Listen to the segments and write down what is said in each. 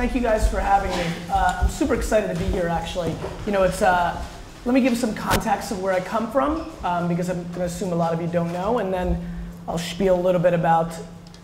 Thank you guys for having me. Uh, I'm super excited to be here, actually. You know, it's, uh, let me give some context of where I come from, um, because I'm going to assume a lot of you don't know, and then I'll spiel a little bit about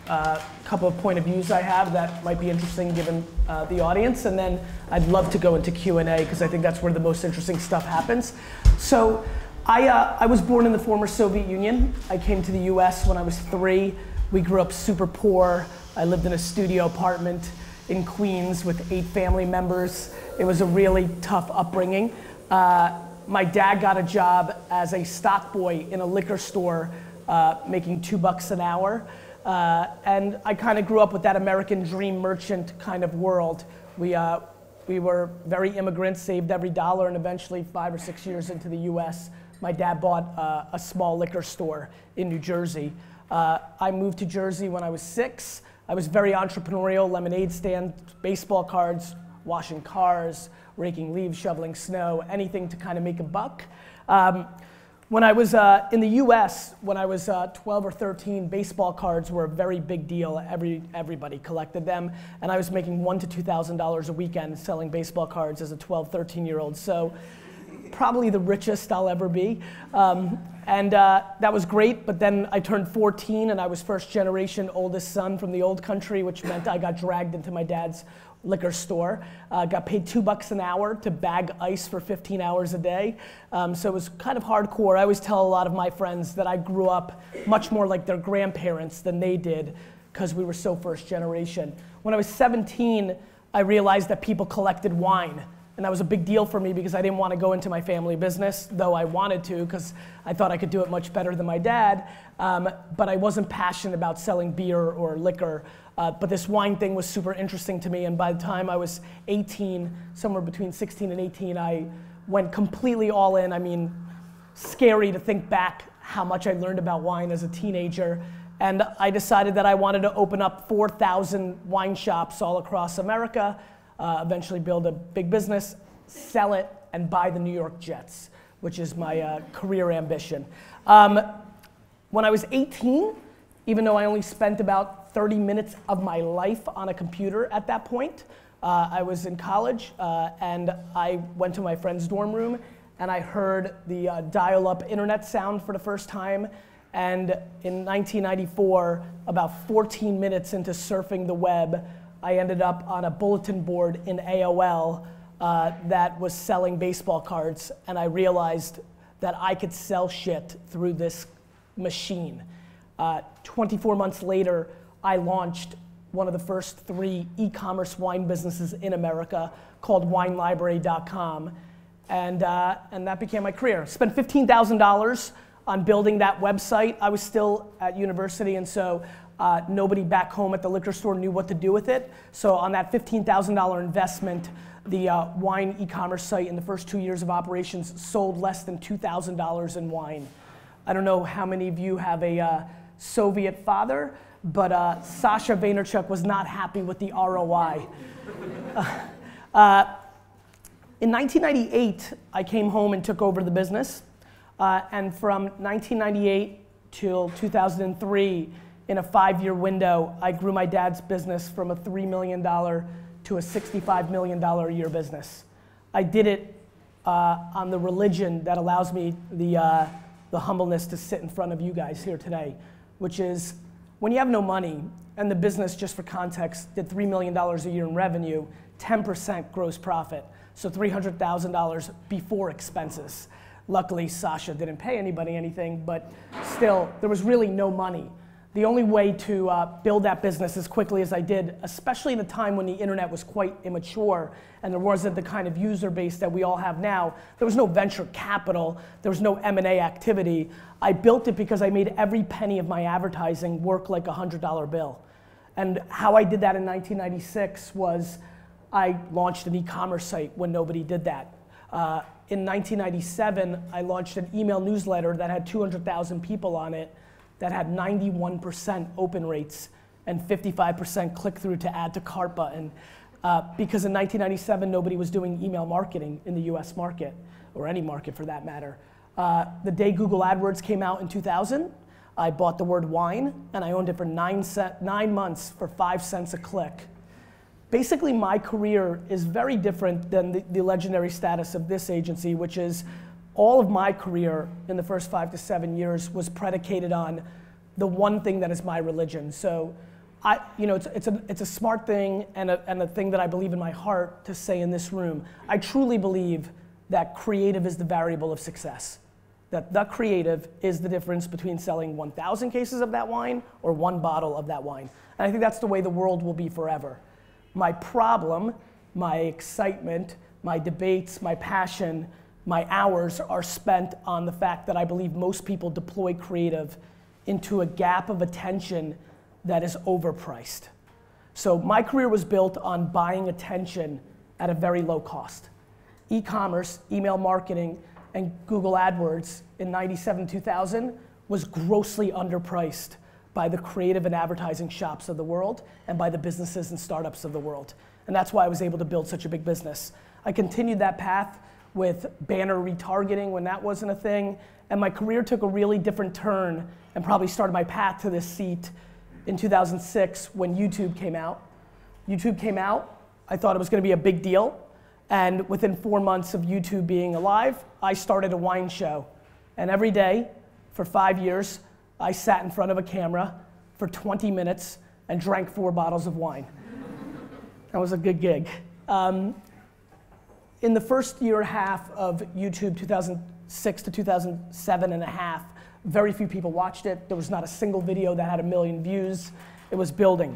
uh, a couple of point of views I have that might be interesting given uh, the audience, and then I'd love to go into Q&A, because I think that's where the most interesting stuff happens. So, I, uh, I was born in the former Soviet Union. I came to the US when I was three. We grew up super poor. I lived in a studio apartment in Queens with eight family members. It was a really tough upbringing. Uh, my dad got a job as a stock boy in a liquor store, uh, making two bucks an hour. Uh, and I kind of grew up with that American dream merchant kind of world. We, uh, we were very immigrants, saved every dollar, and eventually, five or six years into the US, my dad bought uh, a small liquor store in New Jersey. Uh, I moved to Jersey when I was six. I was very entrepreneurial, lemonade stand, baseball cards, washing cars, raking leaves, shoveling snow, anything to kind of make a buck. Um, when I was uh, in the US, when I was uh, 12 or 13, baseball cards were a very big deal. Every, everybody collected them. And I was making one to $2,000 a weekend selling baseball cards as a 12, 13 year old. So probably the richest I'll ever be. Um, and uh, that was great, but then I turned 14 and I was first generation oldest son from the old country, which meant I got dragged into my dad's liquor store. Uh, got paid two bucks an hour to bag ice for 15 hours a day. Um, so it was kind of hardcore. I always tell a lot of my friends that I grew up much more like their grandparents than they did because we were so first generation. When I was 17, I realized that people collected wine and that was a big deal for me because I didn't want to go into my family business, though I wanted to because I thought I could do it much better than my dad. Um, but I wasn't passionate about selling beer or liquor. Uh, but this wine thing was super interesting to me. And by the time I was 18, somewhere between 16 and 18, I went completely all in. I mean, scary to think back how much I learned about wine as a teenager. And I decided that I wanted to open up 4,000 wine shops all across America eventually build a big business, sell it, and buy the New York Jets, which is my uh, career ambition. Um, when I was 18, even though I only spent about 30 minutes of my life on a computer at that point, uh, I was in college uh, and I went to my friend's dorm room and I heard the uh, dial up internet sound for the first time. And in 1994, about 14 minutes into surfing the web, I ended up on a bulletin board in AOL uh, that was selling baseball cards, and I realized that I could sell shit through this machine. Uh, 24 months later, I launched one of the first three e-commerce wine businesses in America called WineLibrary.com, and uh, and that became my career. Spent $15,000 on building that website. I was still at university, and so uh, nobody back home at the liquor store knew what to do with it. So on that $15,000 investment, the uh, wine e-commerce site in the first two years of operations sold less than $2,000 in wine. I don't know how many of you have a uh, Soviet father, but uh, Sasha Vaynerchuk was not happy with the ROI. Uh, in 1998, I came home and took over the business. Uh, and from 1998 till 2003, in a five year window, I grew my dad's business from a $3 million to a $65 million a year business. I did it uh, on the religion that allows me the, uh, the humbleness to sit in front of you guys here today, which is when you have no money and the business, just for context, did $3 million a year in revenue, 10% gross profit, so $300,000 before expenses. Luckily, Sasha didn't pay anybody anything, but still, there was really no money the only way to uh, build that business as quickly as I did, especially in a time when the internet was quite immature and there wasn't the kind of user base that we all have now, there was no venture capital, there was no M&A activity. I built it because I made every penny of my advertising work like a $100 bill. And how I did that in 1996 was I launched an e-commerce site when nobody did that. Uh, in 1997, I launched an email newsletter that had 200,000 people on it that had 91% open rates and 55% click through to add to cart button. Uh, because in 1997, nobody was doing email marketing in the US market, or any market for that matter. Uh, the day Google AdWords came out in 2000, I bought the word wine and I owned it for nine, nine months for five cents a click. basically my career is very different than the, the legendary status of this agency, which is all of my career in the first five to seven years was predicated on the one thing that is my religion. So, I, you know, it's, it's, a, it's a smart thing and a, and a thing that I believe in my heart to say in this room. I truly believe that creative is the variable of success. That the creative is the difference between selling 1,000 cases of that wine or one bottle of that wine. And I think that's the way the world will be forever. My problem, my excitement, my debates, my passion, my hours are spent on the fact that I believe most people deploy creative into a gap of attention that is overpriced. So my career was built on buying attention at a very low cost. E-commerce, email marketing, and Google AdWords in 97, 2000 was grossly underpriced by the creative and advertising shops of the world and by the businesses and startups of the world. And that's why I was able to build such a big business. I continued that path with banner retargeting when that wasn't a thing. And my career took a really different turn and probably started my path to this seat in 2006 when YouTube came out. YouTube came out, I thought it was gonna be a big deal. And within four months of YouTube being alive, I started a wine show. And every day for five years, I sat in front of a camera for 20 minutes and drank four bottles of wine. that was a good gig. Um, in the first year and a half of YouTube, 2006 to 2007 and a half, very few people watched it. There was not a single video that had a million views. It was building.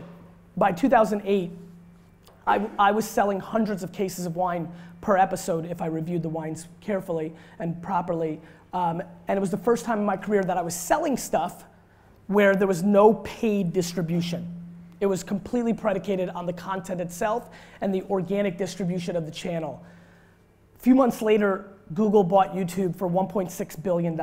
By 2008, I, I was selling hundreds of cases of wine per episode if I reviewed the wines carefully and properly. Um, and it was the first time in my career that I was selling stuff where there was no paid distribution. It was completely predicated on the content itself and the organic distribution of the channel. A few months later, Google bought YouTube for $1.6 billion.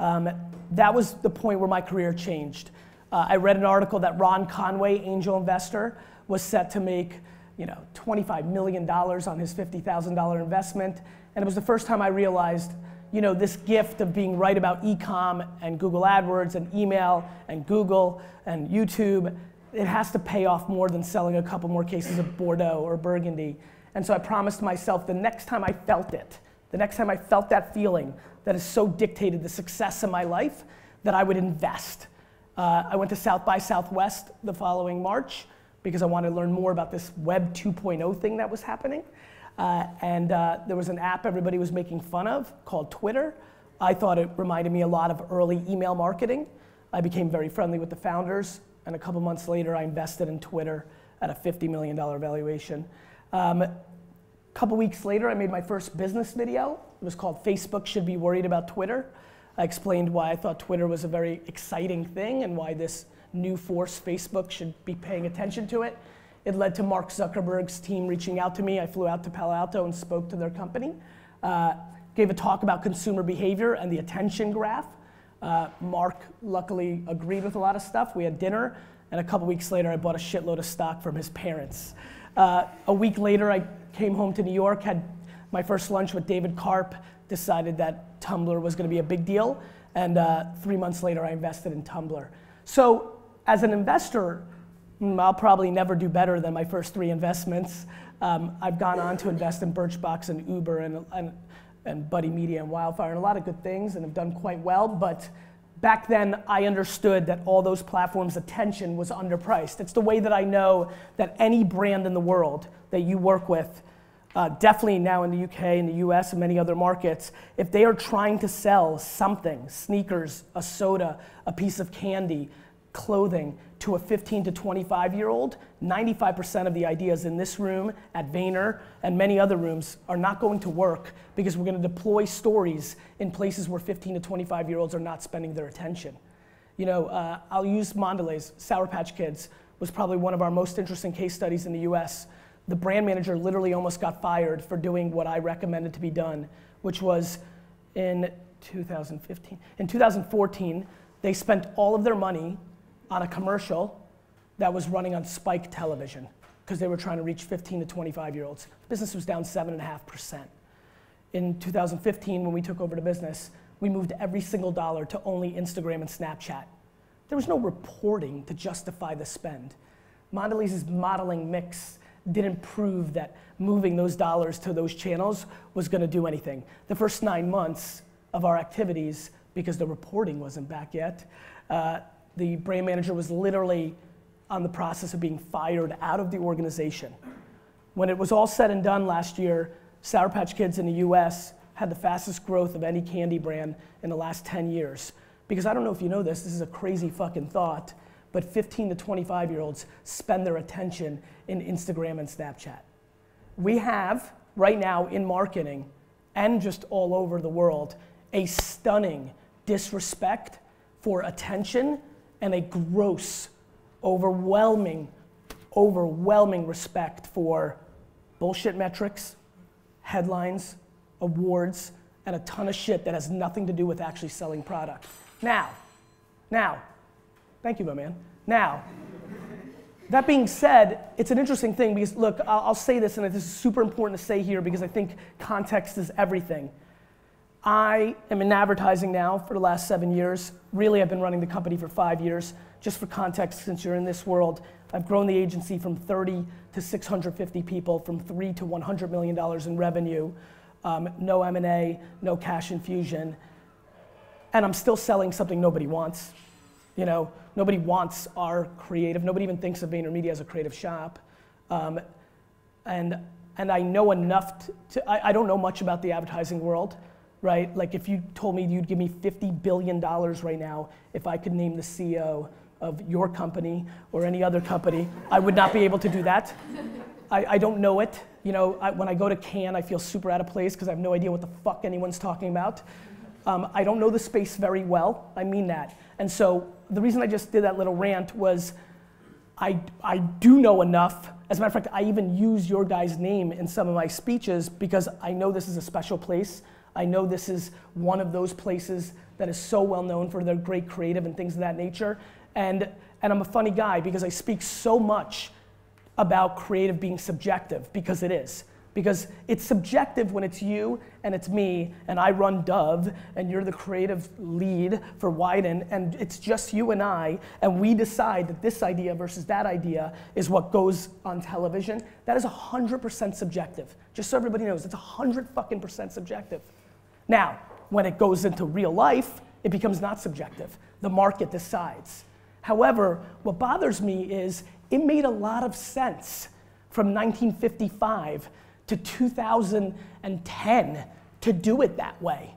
Um, that was the point where my career changed. Uh, I read an article that Ron Conway, angel investor, was set to make you know, $25 million on his $50,000 investment. And it was the first time I realized you know, this gift of being right about e-com and Google AdWords and email and Google and YouTube, it has to pay off more than selling a couple more cases of Bordeaux or Burgundy. And so I promised myself the next time I felt it, the next time I felt that feeling that has so dictated the success of my life, that I would invest. Uh, I went to South by Southwest the following March because I wanted to learn more about this Web 2.0 thing that was happening. Uh, and uh, there was an app everybody was making fun of called Twitter. I thought it reminded me a lot of early email marketing. I became very friendly with the founders, and a couple months later, I invested in Twitter at a $50 million valuation. Um, a couple weeks later, I made my first business video. It was called Facebook Should Be Worried About Twitter. I explained why I thought Twitter was a very exciting thing and why this new force, Facebook, should be paying attention to it. It led to Mark Zuckerberg's team reaching out to me. I flew out to Palo Alto and spoke to their company. Uh, gave a talk about consumer behavior and the attention graph. Uh, Mark luckily agreed with a lot of stuff. We had dinner, and a couple weeks later, I bought a shitload of stock from his parents. Uh, a week later, I came home to New York, had my first lunch with David Karp, decided that Tumblr was going to be a big deal, and uh, three months later, I invested in Tumblr. So, as an investor, mm, I'll probably never do better than my first three investments. Um, I've gone on to invest in Birchbox and Uber and, and, and Buddy Media and Wildfire and a lot of good things and have done quite well, but back then I understood that all those platforms' attention was underpriced. It's the way that I know that any brand in the world that you work with, uh, definitely now in the UK in the US and many other markets, if they are trying to sell something, sneakers, a soda, a piece of candy, clothing, to a 15 to 25 year old, 95% of the ideas in this room, at Vayner, and many other rooms are not going to work because we're going to deploy stories in places where 15 to 25 year olds are not spending their attention. You know, uh, I'll use Mondelez, Sour Patch Kids was probably one of our most interesting case studies in the US. The brand manager literally almost got fired for doing what I recommended to be done, which was in 2015. In 2014, they spent all of their money on a commercial that was running on Spike television because they were trying to reach 15 to 25 year olds. Business was down 7.5%. In 2015, when we took over the business, we moved every single dollar to only Instagram and Snapchat. There was no reporting to justify the spend. Mondelez is modeling mix didn't prove that moving those dollars to those channels was going to do anything. The first nine months of our activities, because the reporting wasn't back yet, uh, the brand manager was literally on the process of being fired out of the organization. When it was all said and done last year, Sour Patch Kids in the US had the fastest growth of any candy brand in the last 10 years. Because I don't know if you know this, this is a crazy fucking thought, but 15 to 25 year olds spend their attention in Instagram and Snapchat. We have, right now in marketing and just all over the world, a stunning disrespect for attention and a gross, overwhelming, overwhelming respect for bullshit metrics, headlines, awards, and a ton of shit that has nothing to do with actually selling product. Now, now, thank you, my man. Now, that being said, it's an interesting thing because, look, I'll, I'll say this, and this is super important to say here because I think context is everything. I am in advertising now for the last seven years. Really, I've been running the company for five years. Just for context, since you're in this world, I've grown the agency from 30 to 650 people, from three to 100 million dollars in revenue, um, no M&A, no cash infusion, and I'm still selling something nobody wants. You know, nobody wants our creative. Nobody even thinks of VaynerMedia as a creative shop, um, and and I know enough to. to I, I don't know much about the advertising world right? Like if you told me you'd give me $50 billion right now if I could name the CEO of your company or any other company, I would not be able to do that. I, I don't know it. You know, I, when I go to Cannes, I feel super out of place because I have no idea what the fuck anyone's talking about. Um, I don't know the space very well. I mean that. And so the reason I just did that little rant was I, I do know enough. As a matter of fact, I even use your guy's name in some of my speeches because I know this is a special place. I know this is one of those places that is so well known for their great creative and things of that nature. And, and I'm a funny guy because I speak so much about creative being subjective because it is. Because it's subjective when it's you and it's me and I run Dove and you're the creative lead for Wieden and it's just you and I and we decide that this idea versus that idea is what goes on television. That is 100% subjective. Just so everybody knows, it's 100 fucking percent subjective. Now, when it goes into real life, it becomes not subjective. The market decides. However, what bothers me is it made a lot of sense from 1955 to 2010 to do it that way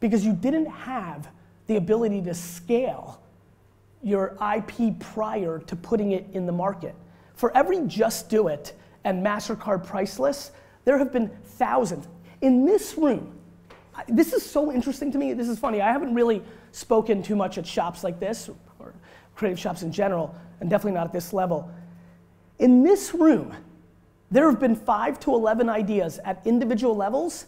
because you didn't have the ability to scale your IP prior to putting it in the market. For every Just Do It and MasterCard Priceless, there have been thousands. In this room, this is so interesting to me. This is funny. I haven't really spoken too much at shops like this, or creative shops in general, and definitely not at this level. In this room, there have been five to 11 ideas at individual levels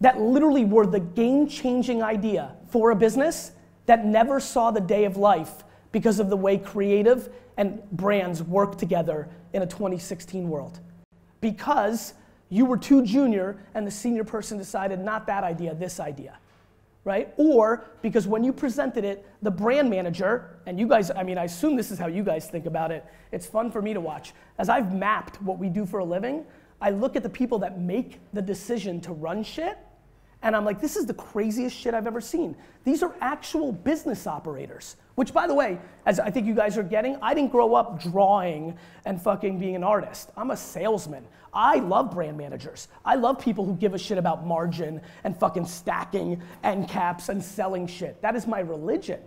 that literally were the game changing idea for a business that never saw the day of life because of the way creative and brands work together in a 2016 world. Because you were too junior and the senior person decided not that idea, this idea. Right? Or because when you presented it, the brand manager, and you guys, I mean, I assume this is how you guys think about it. It's fun for me to watch. As I've mapped what we do for a living, I look at the people that make the decision to run shit, and I'm like, this is the craziest shit I've ever seen. These are actual business operators. Which, by the way, as I think you guys are getting, I didn't grow up drawing and fucking being an artist. I'm a salesman. I love brand managers. I love people who give a shit about margin and fucking stacking end caps and selling shit. That is my religion.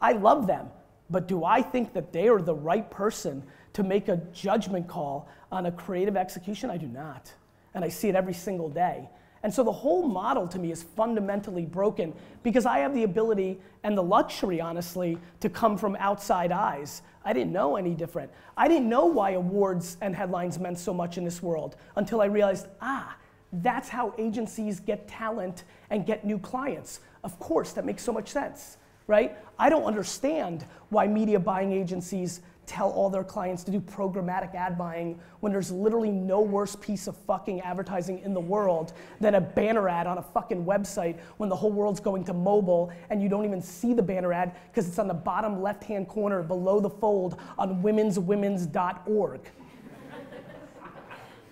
I love them. But do I think that they are the right person to make a judgment call on a creative execution? I do not. And I see it every single day. And so the whole model to me is fundamentally broken because I have the ability and the luxury, honestly, to come from outside eyes. I didn't know any different. I didn't know why awards and headlines meant so much in this world until I realized, ah, that's how agencies get talent and get new clients. Of course, that makes so much sense, right? I don't understand why media buying agencies tell all their clients to do programmatic ad buying when there's literally no worse piece of fucking advertising in the world than a banner ad on a fucking website when the whole world's going to mobile and you don't even see the banner ad because it's on the bottom left hand corner below the fold on womenswomen's.org.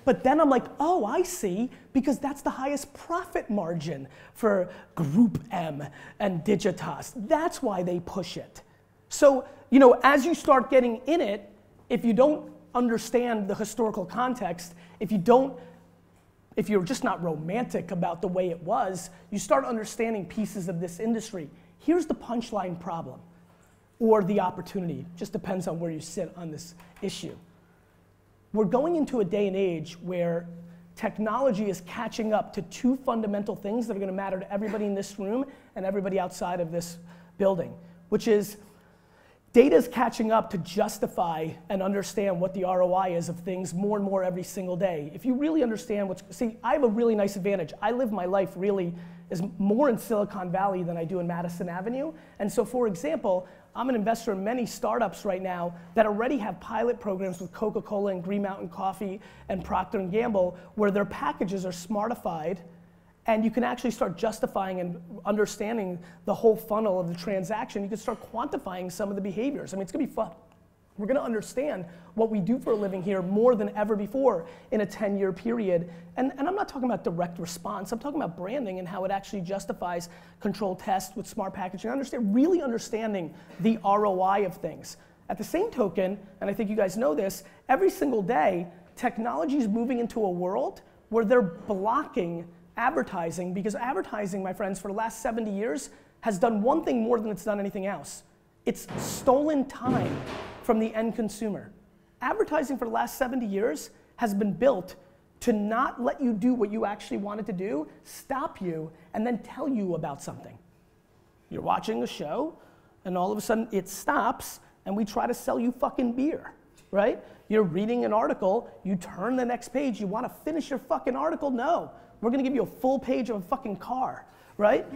But then I'm like, oh, I see, because that's the highest profit margin for Group M and Digitas. That's why they push it. So, you know, as you start getting in it, if you don't understand the historical context, if you don't if you're just not romantic about the way it was, you start understanding pieces of this industry. Here's the punchline problem or the opportunity, just depends on where you sit on this issue. We're going into a day and age where technology is catching up to two fundamental things that are going to matter to everybody in this room and everybody outside of this building, which is data is catching up to justify and understand what the ROI is of things more and more every single day. If you really understand what's, see, I have a really nice advantage. I live my life really is more in Silicon Valley than I do in Madison Avenue. And so, for example, I'm an investor in many startups right now that already have pilot programs with Coca-Cola and Green Mountain Coffee and Procter & Gamble where their packages are smartified and you can actually start justifying and understanding the whole funnel of the transaction. You can start quantifying some of the behaviors. I mean, it's gonna be fun. We're going to understand what we do for a living here more than ever before in a 10 year period. And, and I'm not talking about direct response, I'm talking about branding and how it actually justifies control tests with smart packaging. Understand, really understanding the ROI of things. At the same token, and I think you guys know this, every single day, technology is moving into a world where they're blocking advertising because advertising, my friends, for the last 70 years has done one thing more than it's done anything else. It's stolen time from the end consumer. Advertising for the last 70 years has been built to not let you do what you actually wanted to do, stop you, and then tell you about something. You're watching a show, and all of a sudden it stops, and we try to sell you fucking beer, right? You're reading an article, you turn the next page, you wanna finish your fucking article? No. We're gonna give you a full page of a fucking car, right?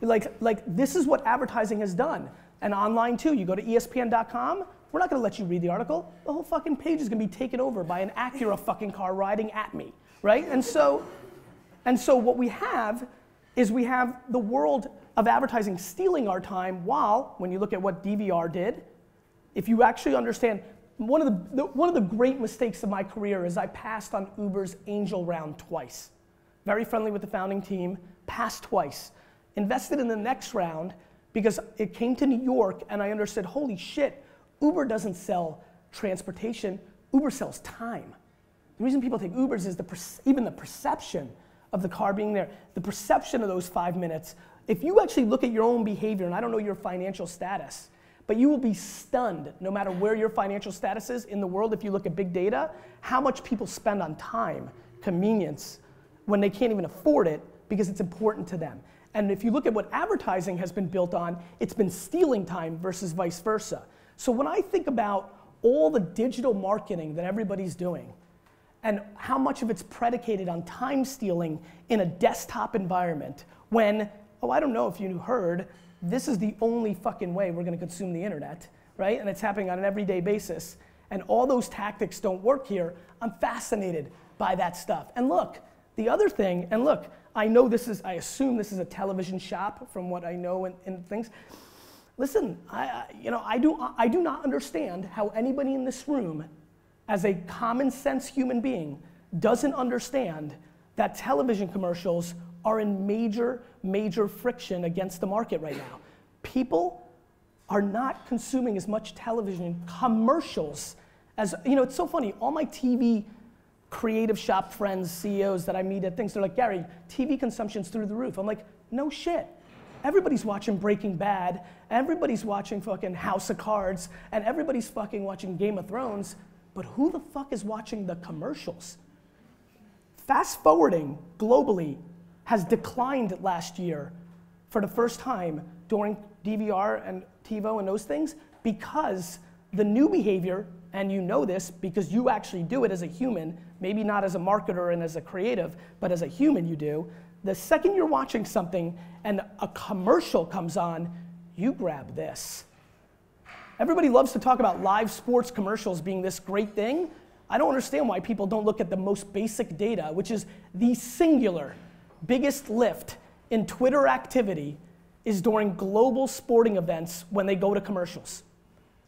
Like, like this is what advertising has done. And online too, you go to ESPN.com, we're not gonna let you read the article. The whole fucking page is gonna be taken over by an Acura fucking car riding at me, right? And so, and so what we have is we have the world of advertising stealing our time while, when you look at what DVR did, if you actually understand, one of the, the one of the great mistakes of my career is I passed on Uber's angel round twice. Very friendly with the founding team, passed twice. Invested in the next round because it came to New York and I understood, holy shit, Uber doesn't sell transportation, Uber sells time. The reason people take Ubers is the even the perception of the car being there, the perception of those five minutes. If you actually look at your own behavior, and I don't know your financial status, but you will be stunned no matter where your financial status is in the world if you look at big data, how much people spend on time, convenience, when they can't even afford it because it's important to them. And if you look at what advertising has been built on, it's been stealing time versus vice versa. So when I think about all the digital marketing that everybody's doing and how much of it's predicated on time stealing in a desktop environment when, oh, I don't know if you heard, this is the only fucking way we're gonna consume the internet, right? And it's happening on an everyday basis. And all those tactics don't work here. I'm fascinated by that stuff. And look, the other thing, and look, I know this is, I assume this is a television shop from what I know and, and things. Listen, I, you know, I do, I do not understand how anybody in this room, as a common sense human being, doesn't understand that television commercials are in major, major friction against the market right now. People are not consuming as much television commercials as, you know, it's so funny. All my TV creative shop friends, CEOs that I meet at things, they're like, Gary, TV consumption's through the roof. I'm like, no shit. Everybody's watching Breaking Bad, everybody's watching fucking House of Cards, and everybody's fucking watching Game of Thrones, but who the fuck is watching the commercials? Fast forwarding globally has declined last year for the first time during DVR and TiVo and those things because the new behavior, and you know this because you actually do it as a human, maybe not as a marketer and as a creative, but as a human you do, the second you're watching something and a commercial comes on, you grab this. Everybody loves to talk about live sports commercials being this great thing. I don't understand why people don't look at the most basic data, which is the singular biggest lift in Twitter activity is during global sporting events when they go to commercials.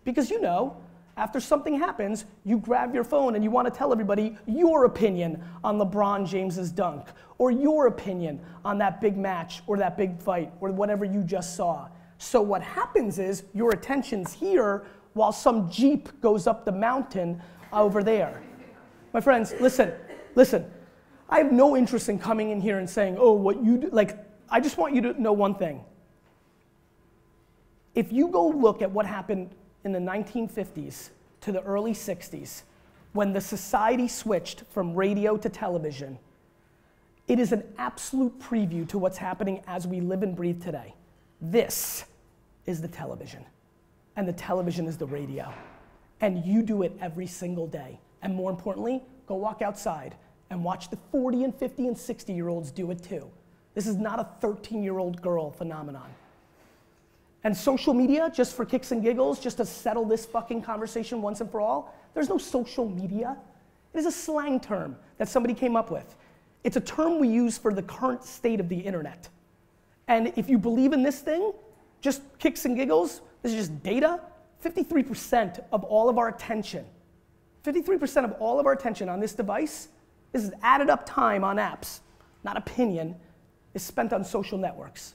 Because you know, after something happens, you grab your phone and you want to tell everybody your opinion on LeBron James's dunk, or your opinion on that big match, or that big fight, or whatever you just saw. So what happens is your attention's here while some Jeep goes up the mountain over there. My friends, listen, listen. I have no interest in coming in here and saying, oh, what you do. Like, I just want you to know one thing. If you go look at what happened in the 1950s to the early 60s, when the society switched from radio to television, it is an absolute preview to what's happening as we live and breathe today. This is the television, and the television is the radio. And you do it every single day. And more importantly, go walk outside and watch the 40 and 50 and 60 year olds do it too. This is not a 13 year old girl phenomenon. And social media, just for kicks and giggles, just to settle this fucking conversation once and for all, there's no social media. It is a slang term that somebody came up with. It's a term we use for the current state of the internet. And if you believe in this thing, just kicks and giggles, this is just data, 53% of all of our attention, 53% of all of our attention on this device, this is added up time on apps, not opinion, is spent on social networks.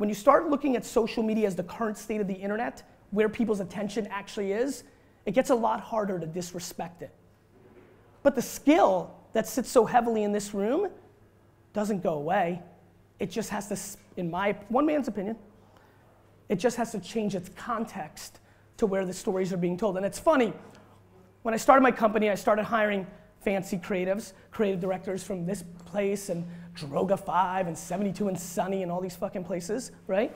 When you start looking at social media as the current state of the internet, where people's attention actually is, it gets a lot harder to disrespect it. But the skill that sits so heavily in this room doesn't go away. It just has to, in my one man's opinion, it just has to change its context to where the stories are being told. And it's funny, when I started my company, I started hiring fancy creatives, creative directors from this place and Droga 5 and 72 and Sunny and all these fucking places, right?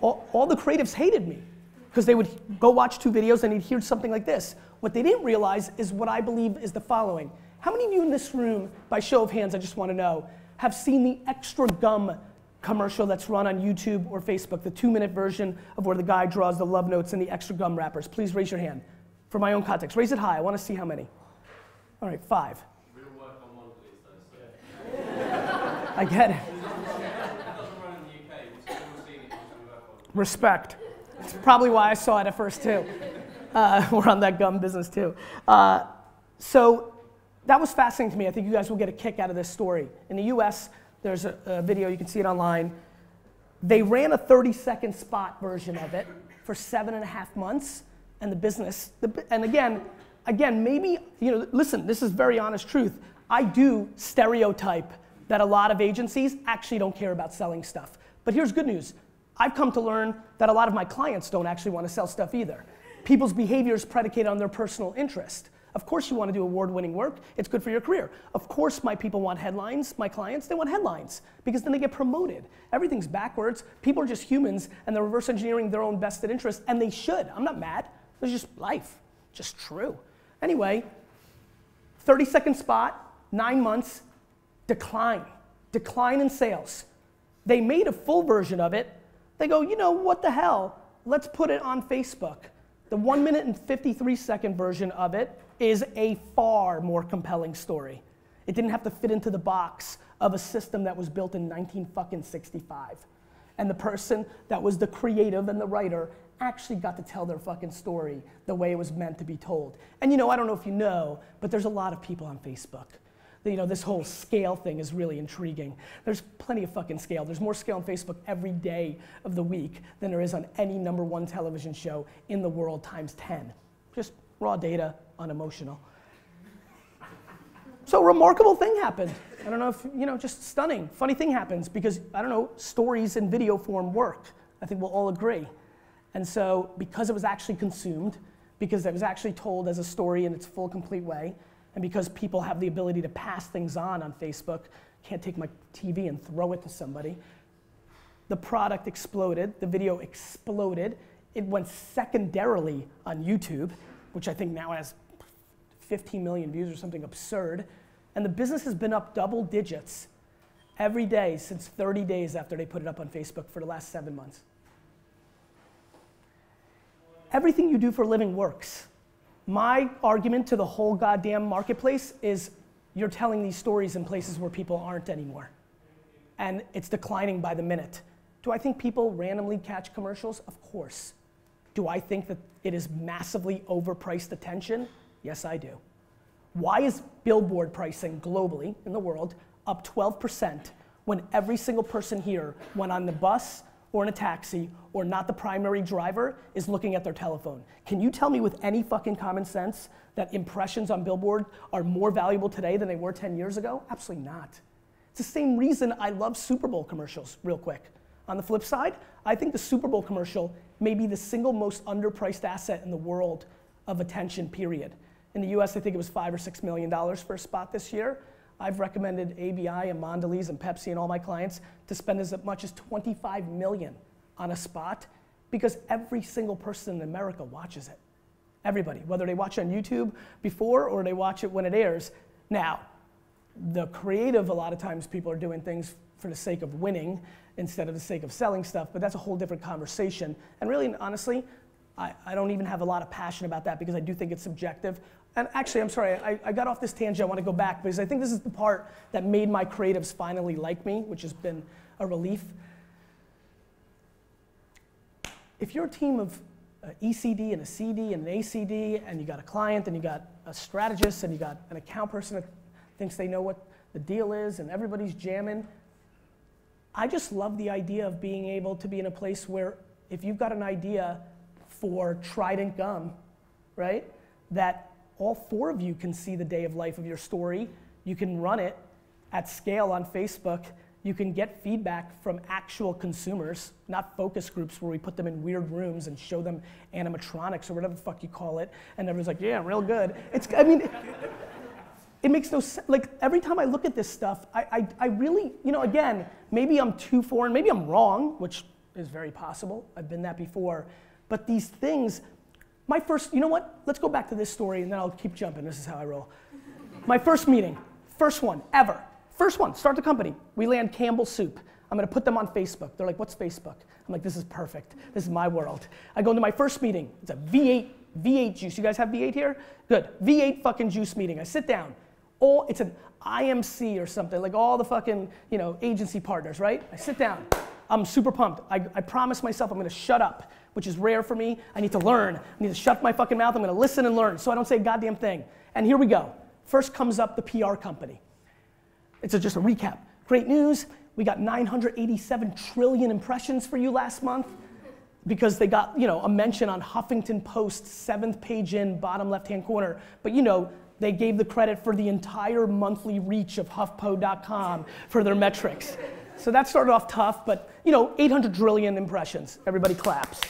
All, all the creatives hated me because they would go watch two videos and they'd hear something like this. What they didn't realize is what I believe is the following. How many of you in this room, by show of hands, I just want to know, have seen the extra gum commercial that's run on YouTube or Facebook, the two minute version of where the guy draws the love notes and the extra gum wrappers? Please raise your hand. For my own context, raise it high. I want to see how many. All right, five. I get it. Respect. It's probably why I saw it at first too. Uh, we're on that gum business too. Uh, so that was fascinating to me. I think you guys will get a kick out of this story. In the US, there's a, a video, you can see it online. They ran a 30 second spot version of it for seven and a half months, and the business, the, and again, again, maybe, you know, listen, this is very honest truth. I do stereotype that a lot of agencies actually don't care about selling stuff. But here's good news. I've come to learn that a lot of my clients don't actually want to sell stuff either. People's behavior is predicated on their personal interest. Of course you want to do award-winning work. It's good for your career. Of course my people want headlines, my clients, they want headlines because then they get promoted. Everything's backwards. People are just humans and they're reverse engineering their own vested interest and they should. I'm not mad. It's just life. Just true. Anyway, 30 second spot, nine months, decline, decline in sales. They made a full version of it. They go, you know, what the hell? Let's put it on Facebook. The one minute and 53 second version of it is a far more compelling story. It didn't have to fit into the box of a system that was built in 1965. And the person that was the creative and the writer actually got to tell their fucking story the way it was meant to be told. And you know, I don't know if you know, but there's a lot of people on Facebook you know, this whole scale thing is really intriguing. There's plenty of fucking scale. There's more scale on Facebook every day of the week than there is on any number one television show in the world times 10. Just raw data, unemotional. So remarkable thing happened. I don't know if, you know, just stunning. Funny thing happens because, I don't know, stories in video form work. I think we'll all agree. And so because it was actually consumed, because it was actually told as a story in its full, complete way, and because people have the ability to pass things on on Facebook, can't take my TV and throw it to somebody. The product exploded, the video exploded. It went secondarily on YouTube, which I think now has 15 million views or something absurd. And the business has been up double digits every day since 30 days after they put it up on Facebook for the last seven months. Everything you do for a living works. My argument to the whole goddamn marketplace is you're telling these stories in places where people aren't anymore. And it's declining by the minute. Do I think people randomly catch commercials? Of course. Do I think that it is massively overpriced attention? Yes, I do. Why is billboard pricing globally in the world up 12% when every single person here, when on the bus or in a taxi or not the primary driver, is looking at their telephone? Can you tell me with any fucking common sense that impressions on billboard are more valuable today than they were 10 years ago? Absolutely not. It's the same reason I love Super Bowl commercials, real quick. On the flip side, I think the Super Bowl commercial may be the single most underpriced asset in the world of attention, period. In the US, I think it was five or six million dollars for a spot this year. I've recommended ABI and Mondelez and Pepsi and all my clients to spend as much as 25 million on a spot because every single person in America watches it. Everybody, whether they watch it on YouTube before or they watch it when it airs. Now, the creative, a lot of times people are doing things for the sake of winning instead of the sake of selling stuff, but that's a whole different conversation. And really, honestly, I, I don't even have a lot of passion about that because I do think it's subjective. And actually, I'm sorry, I, I got off this tangent. I want to go back because I think this is the part that made my creatives finally like me, which has been a relief. If you're a team of uh, ECD and a CD and an ACD, and you got a client, and you got a strategist, and you got an account person that thinks they know what the deal is, and everybody's jamming, I just love the idea of being able to be in a place where if you've got an idea for Trident gum, right, that all four of you can see the day of life of your story. You can run it at scale on Facebook. You can get feedback from actual consumers, not focus groups where we put them in weird rooms and show them animatronics or whatever the fuck you call it. And everyone's like, yeah, real good. It's, I mean, it makes no sense. Like every time I look at this stuff, I, I, I really, you know, again, maybe I'm too foreign, maybe I'm wrong, which is very possible. I've been that before. But these things, my first, you know what? Let's go back to this story and then I'll keep jumping. This is how I roll. my first meeting, first one ever. First one, start the company. We land Campbell Soup. I'm gonna put them on Facebook. They're like, what's Facebook? I'm like, this is perfect. This is my world. I go into my first meeting. It's a V8, V8 juice. You guys have V8 here? Good. V8 fucking juice meeting. I sit down all, it's an IMC or something, like all the fucking, you know, agency partners, right? I sit down. I'm super pumped. I, I promise myself I'm gonna shut up, which is rare for me. I need to learn. I need to shut my fucking mouth. I'm gonna listen and learn so I don't say a goddamn thing. And here we go. First comes up the PR company. It's a, just a recap. Great news. We got 987 trillion impressions for you last month because they got you know a mention on Huffington Post, seventh page in, bottom left hand corner. But you know they gave the credit for the entire monthly reach of HuffPo.com for their metrics. So that started off tough, but you know, 800 trillion impressions. Everybody claps.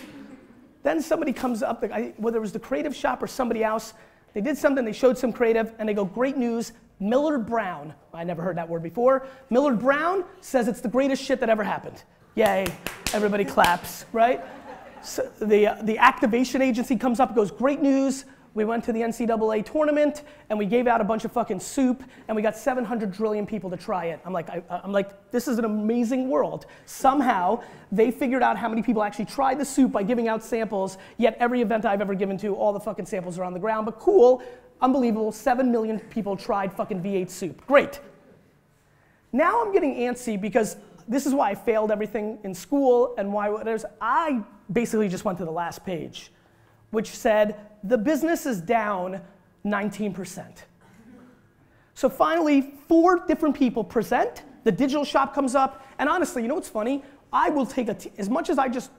Then somebody comes up, whether it was the creative shop or somebody else, they did something, they showed some creative, and they go, great news, Millward Brown. I never heard that word before. Millward Brown says it's the greatest shit that ever happened. Yay, everybody claps, right? So the, uh, the activation agency comes up, goes, great news, we went to the NCAA tournament and we gave out a bunch of fucking soup and we got 700 trillion people to try it. I'm like, I, am like, this is an amazing world. Somehow they figured out how many people actually tried the soup by giving out samples. Yet every event I've ever given to, all the fucking samples are on the ground. But cool, unbelievable. Seven million people tried fucking V8 soup. Great. Now I'm getting antsy because this is why I failed everything in school and why there's. I basically just went to the last page which said the business is down 19%. So finally, four different people present, the digital shop comes up, and honestly, you know what's funny? I will take a, t- as much as I just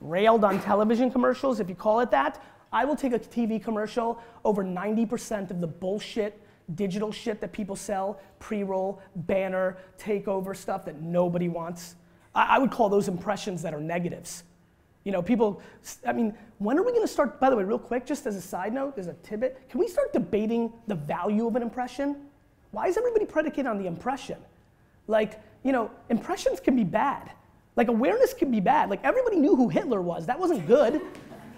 railed on television commercials, if you call it that, I will take a TV commercial over 90% of the bullshit digital shit that people sell, pre-roll, banner, takeover stuff that nobody wants. I, I would call those impressions that are negatives. You know, people, I mean, when are we going to start, by the way, real quick, just as a side note, as a tidbit, can we start debating the value of an impression? Why is everybody predicated on the impression? Like, you know, impressions can be bad. Like, awareness can be bad. Like, everybody knew who Hitler was. That wasn't good.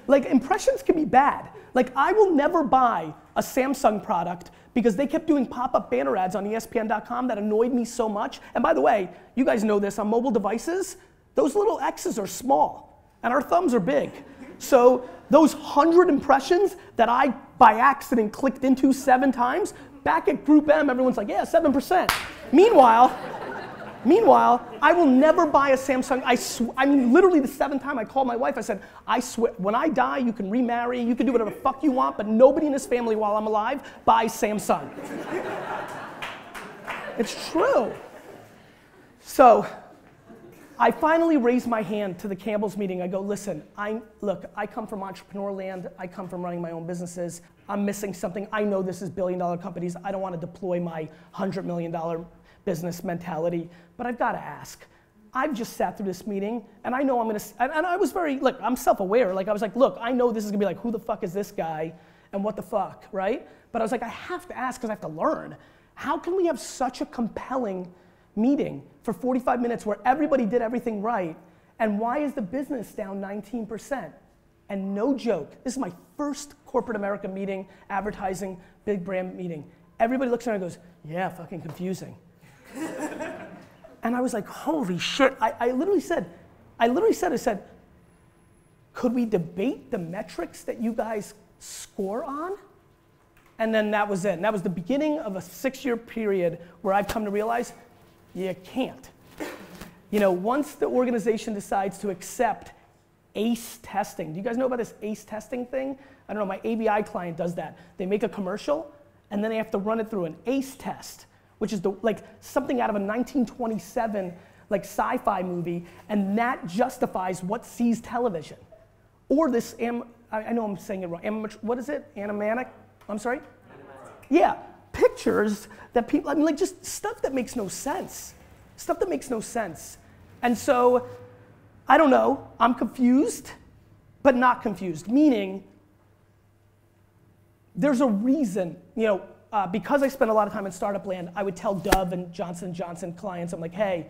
Like, impressions can be bad. Like, I will never buy a Samsung product because they kept doing pop up banner ads on ESPN.com that annoyed me so much. And by the way, you guys know this on mobile devices, those little X's are small and our thumbs are big. So those 100 impressions that I by accident clicked into seven times, back at Group M, everyone's like, yeah, 7%. Meanwhile, Meanwhile, I will never buy a Samsung. I, sw- I mean, literally the seventh time I called my wife, I said, I swear, when I die, you can remarry, you can do whatever fuck you want, but nobody in this family while I'm alive buys Samsung. it's true. So, I finally raised my hand to the Campbell's meeting. I go, listen, I look, I come from entrepreneur land. I come from running my own businesses. I'm missing something. I know this is billion dollar companies. I don't want to deploy my hundred million dollar business mentality, but I've got to ask. I've just sat through this meeting and I know I'm gonna, and, and I was very, look, I'm self aware. Like, I was like, look, I know this is gonna be like, who the fuck is this guy and what the fuck, right? But I was like, I have to ask because I have to learn. How can we have such a compelling meeting for 45 minutes where everybody did everything right? And why is the business down 19%? And no joke, this is my first corporate America meeting, advertising, big brand meeting. Everybody looks at around and goes, yeah, fucking confusing. and I was like, holy shit. I, I literally said, I literally said, I said, could we debate the metrics that you guys score on? And then that was it. And that was the beginning of a six year period where I've come to realize you can't. You know, once the organization decides to accept ACE testing, do you guys know about this ACE testing thing? I don't know, my ABI client does that. They make a commercial and then they have to run it through an ACE test which is the, like something out of a 1927 like sci-fi movie, and that justifies what sees television. Or this, am, I, I know I'm saying it wrong, am, what is it, animatic? I'm sorry? Yeah, pictures that people, I mean like just stuff that makes no sense. Stuff that makes no sense. And so, I don't know, I'm confused, but not confused, meaning there's a reason, you know, uh, because I spent a lot of time in startup land, I would tell Dove and Johnson Johnson clients, I'm like, hey,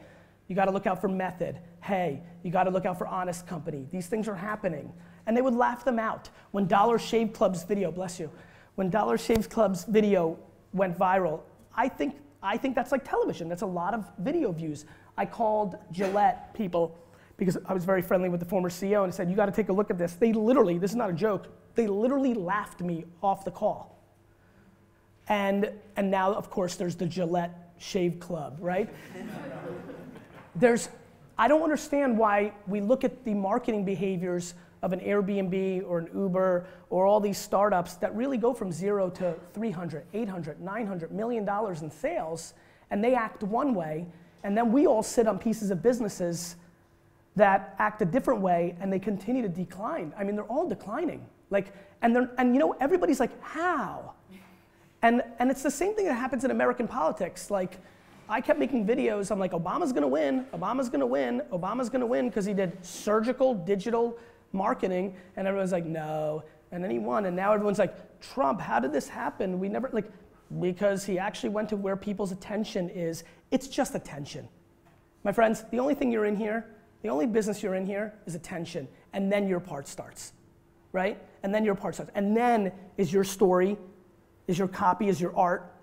you got to look out for method. Hey, you got to look out for honest company. These things are happening. And they would laugh them out. When Dollar Shave Club's video, bless you, when Dollar Shave Club's video went viral, I think, I think that's like television. That's a lot of video views. I called Gillette people because I was very friendly with the former CEO and said, you got to take a look at this. They literally, this is not a joke, they literally laughed me off the call. And, and now, of course, there's the Gillette Shave Club, right? there's, I don't understand why we look at the marketing behaviors of an Airbnb or an Uber or all these startups that really go from zero to 300, 800, 900 million dollars in sales, and they act one way, and then we all sit on pieces of businesses that act a different way and they continue to decline. I mean, they're all declining. Like, and, they're, and you know, everybody's like, how? And, and it's the same thing that happens in American politics. Like, I kept making videos. I'm like, Obama's gonna win, Obama's gonna win, Obama's gonna win because he did surgical digital marketing. And everyone's like, no. And then he won. And now everyone's like, Trump, how did this happen? We never, like, because he actually went to where people's attention is. It's just attention. My friends, the only thing you're in here, the only business you're in here is attention. And then your part starts, right? And then your part starts. And then is your story is your copy, is your art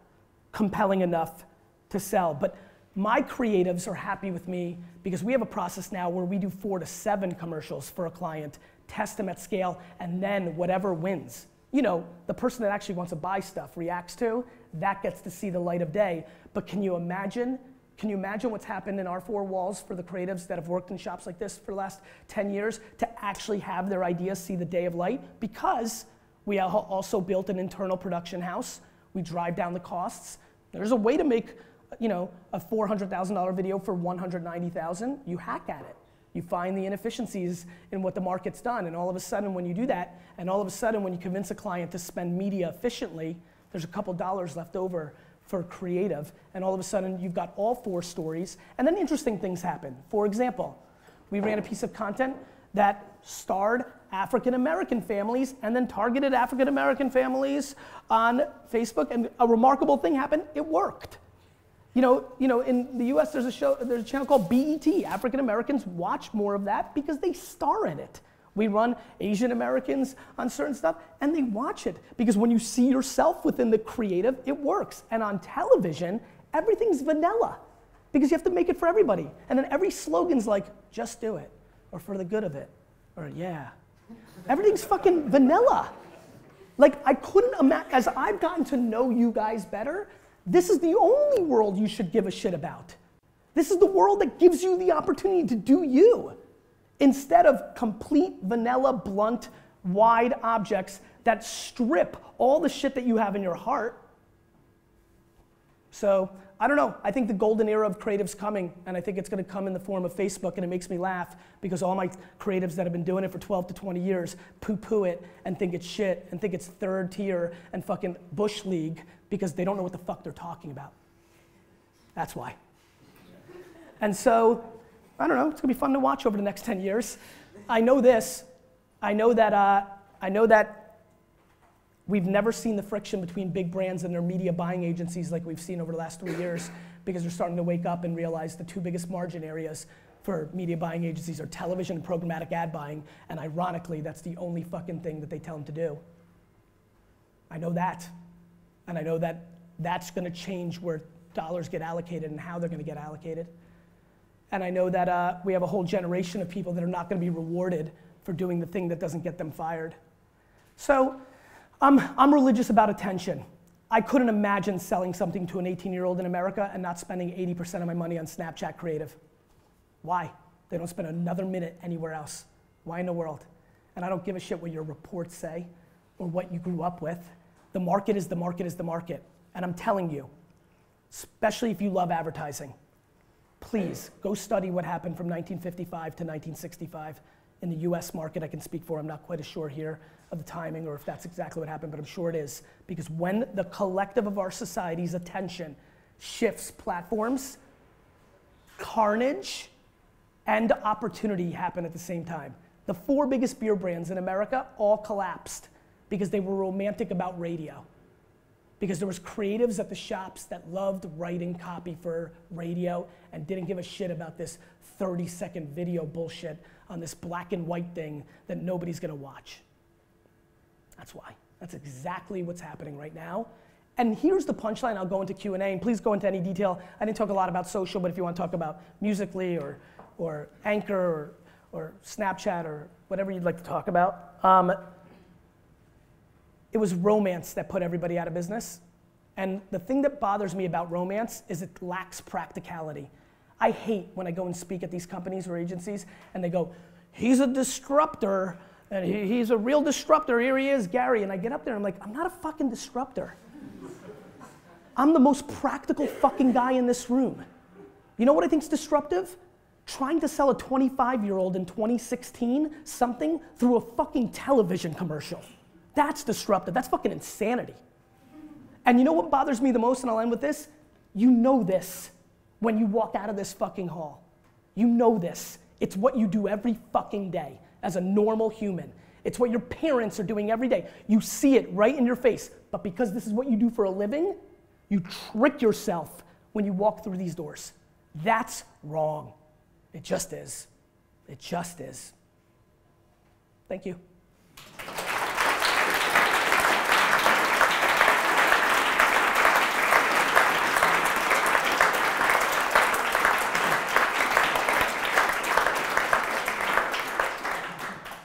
compelling enough to sell? But my creatives are happy with me because we have a process now where we do four to seven commercials for a client, test them at scale, and then whatever wins. You know, the person that actually wants to buy stuff reacts to, that gets to see the light of day. But can you imagine? Can you imagine what's happened in our four walls for the creatives that have worked in shops like this for the last 10 years to actually have their ideas see the day of light? Because we also built an internal production house. We drive down the costs. There's a way to make, you know, a $400,000 video for 190,000. You hack at it. You find the inefficiencies in what the market's done, and all of a sudden, when you do that, and all of a sudden, when you convince a client to spend media efficiently, there's a couple dollars left over for creative, and all of a sudden, you've got all four stories, and then interesting things happen. For example, we ran a piece of content that starred African American families and then targeted African American families on Facebook. And a remarkable thing happened it worked. You know, you know, in the US, there's a show, there's a channel called BET. African Americans watch more of that because they star in it. We run Asian Americans on certain stuff and they watch it because when you see yourself within the creative, it works. And on television, everything's vanilla because you have to make it for everybody. And then every slogan's like, just do it or for the good of it or yeah. Everything's fucking vanilla. Like, I couldn't imagine, as I've gotten to know you guys better, this is the only world you should give a shit about. This is the world that gives you the opportunity to do you instead of complete vanilla, blunt, wide objects that strip all the shit that you have in your heart. So I don't know. I think the golden era of creative's coming, and I think it's going to come in the form of Facebook, and it makes me laugh because all my creatives that have been doing it for 12 to 20 years poo-poo it and think it's shit and think it's third tier and fucking bush league because they don't know what the fuck they're talking about. That's why. And so, I don't know. It's to be fun to watch over the next 10 years. I know this. I know that. Uh, I know that We've never seen the friction between big brands and their media buying agencies like we've seen over the last three years because they're starting to wake up and realize the two biggest margin areas for media buying agencies are television and programmatic ad buying, and ironically, that's the only fucking thing that they tell them to do. I know that. And I know that that's gonna change where dollars get allocated and how they're gonna get allocated. And I know that uh, we have a whole generation of people that are not gonna be rewarded for doing the thing that doesn't get them fired. So, I'm, I'm religious about attention. I couldn't imagine selling something to an 18 year old in America and not spending 80% of my money on Snapchat creative. Why? They don't spend another minute anywhere else. Why in the world? And I don't give a shit what your reports say or what you grew up with. The market is the market is the market. And I'm telling you, especially if you love advertising, please go study what happened from 1955 to 1965 in the US market. I can speak for, I'm not quite as sure here of the timing or if that's exactly what happened, but I'm sure it is. Because when the collective of our society's attention shifts platforms, carnage and opportunity happen at the same time. The four biggest beer brands in America all collapsed because they were romantic about radio. Because there was creatives at the shops that loved writing copy for radio and didn't give a shit about this 30 second video bullshit on this black and white thing that nobody's gonna watch. That's why. That's exactly what's happening right now. And here's the punchline. I'll go into Q&A, and please go into any detail. I didn't talk a lot about social, but if you want to talk about Musical.ly or, or Anchor or, or Snapchat or whatever you'd like to talk about, um, it was romance that put everybody out of business. And the thing that bothers me about romance is it lacks practicality. I hate when I go and speak at these companies or agencies and they go, he's a disruptor and he, he's a real disruptor. Here he is, Gary. And I get up there and I'm like, I'm not a fucking disruptor. I'm the most practical fucking guy in this room. You know what I think's disruptive? Trying to sell a 25 year old in 2016 something through a fucking television commercial. That's disruptive. That's fucking insanity. And you know what bothers me the most, and I'll end with this? You know this when you walk out of this fucking hall. You know this. It's what you do every fucking day as a normal human. It's what your parents are doing every day. You see it right in your face. But because this is what you do for a living, you trick yourself when you walk through these doors. That's wrong. It just is. It just is. Thank you.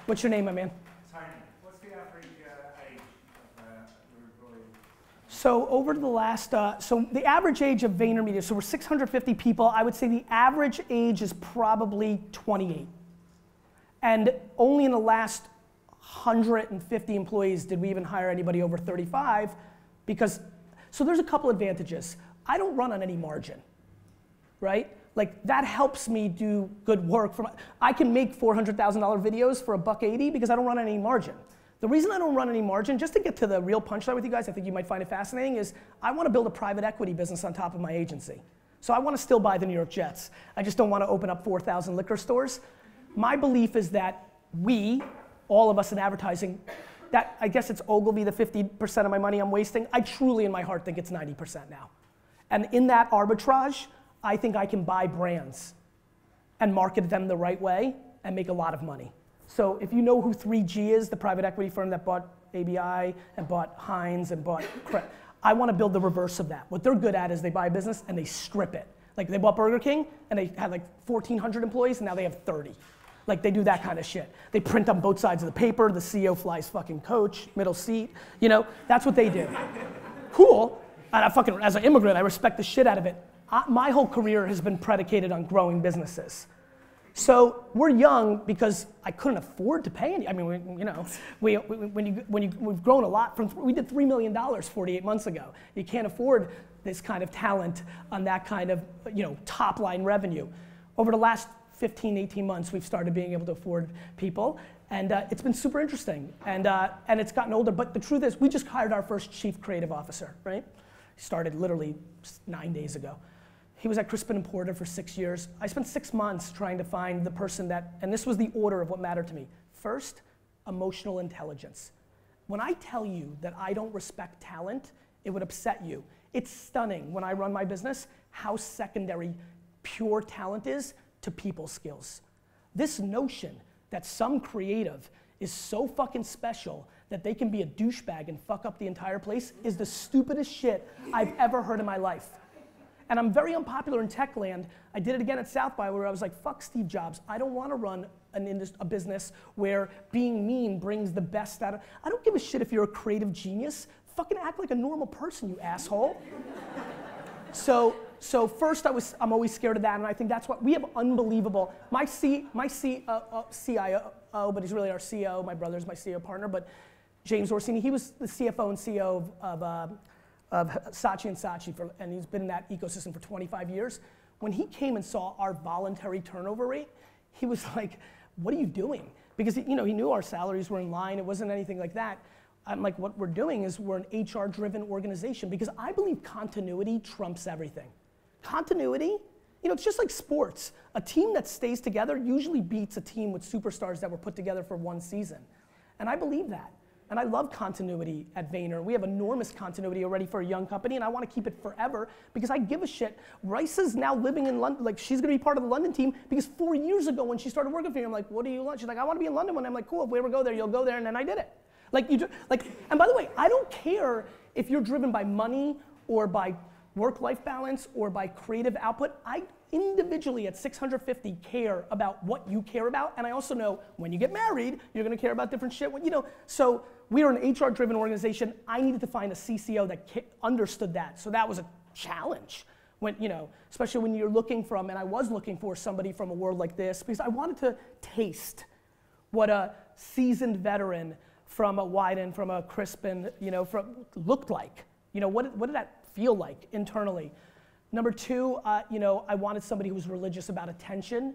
What's your name, my man? What's the average uh, age of uh, your employees? So over the last, uh, so the average age of VaynerMedia, so we're 650 people. I would say the average age is probably 28. And only in the last 150 employees did we even hire anybody over 35 because, so there's a couple advantages. I don't run on any margin, right? Like that helps me do good work. For my, I can make $400,000 videos for a buck 80 because I don't run any margin. The reason I don't run any margin, just to get to the real punchline with you guys, I think you might find it fascinating, is I want to build a private equity business on top of my agency. So I want to still buy the New York Jets. I just don't want to open up 4,000 liquor stores. My belief is that we, all of us in advertising, that I guess it's Ogilvy, the 50% of my money I'm wasting. I truly, in my heart, think it's 90% now. And in that arbitrage, I think I can buy brands and market them the right way and make a lot of money. So if you know who 3G is, the private equity firm that bought ABI and bought Heinz and bought, I want to build the reverse of that. What they're good at is they buy a business and they strip it. Like they bought Burger King and they had like 1,400 employees and now they have 30. Like they do that kind of shit. They print on both sides of the paper. The CEO flies fucking coach, middle seat. You know, that's what they do. cool. And I fucking, as an immigrant, I respect the shit out of it. My whole career has been predicated on growing businesses. So we're young because I couldn't afford to pay any. I mean, we, you know, we, when you when you we've grown a lot from we did three million dollars 48 months ago. You can't afford this kind of talent on that kind of you know top line revenue. Over the last 15, 18 months, we've started being able to afford people, and uh, it's been super interesting. And uh, and it's gotten older. But the truth is, we just hired our first chief creative officer. Right, started literally nine days ago. He was at Crispin and Porter for six years. I spent six months trying to find the person that, and this was the order of what mattered to me. First, emotional intelligence. When I tell you that I don't respect talent, it would upset you. It's stunning when I run my business how secondary pure talent is to people skills. This notion that some creative is so fucking special that they can be a douchebag and fuck up the entire place is the stupidest shit I've ever heard in my life. And I'm very unpopular in tech land. I did it again at South by where I was like, fuck Steve Jobs. I don't want to run an indus- a business where being mean brings the best out of I don't give a shit if you're a creative genius. Fucking act like a normal person, you asshole. so so first I was I'm always scared of that, and I think that's what we have unbelievable. My C my C, uh, uh, CIO, but he's really our CEO. My brother's my CEO partner, but James Orsini, he was the CFO and CEO of, of uh, of Saatchi and Saatchi, for, and he's been in that ecosystem for 25 years. When he came and saw our voluntary turnover rate, he was like, "What are you doing?" Because you know he knew our salaries were in line. It wasn't anything like that. I'm like, what we're doing is we're an HR-driven organization because I believe continuity trumps everything. Continuity, you know, it's just like sports. A team that stays together usually beats a team with superstars that were put together for one season, and I believe that. And I love continuity at Vayner. We have enormous continuity already for a young company, and I want to keep it forever because I give a shit. Rice is now living in London, like she's gonna be part of the London team because four years ago when she started working for me, I'm like, what do you want? She's like, I want to be in London. When I'm like, cool, if we ever go there, you'll go there, and then I did it. Like you, do, like, and by the way, I don't care if you're driven by money or by work-life balance or by creative output. I individually at 650 care about what you care about, and I also know when you get married, you're gonna care about different shit. You know, so we are an HR driven organization. I needed to find a CCO that understood that. So that was a challenge. When, you know, especially when you're looking from, and I was looking for somebody from a world like this because I wanted to taste what a seasoned veteran from a Wieden, from a Crispin, you know, from, looked like. You know, what, what did that feel like internally? Number two, uh, you know, I wanted somebody who was religious about attention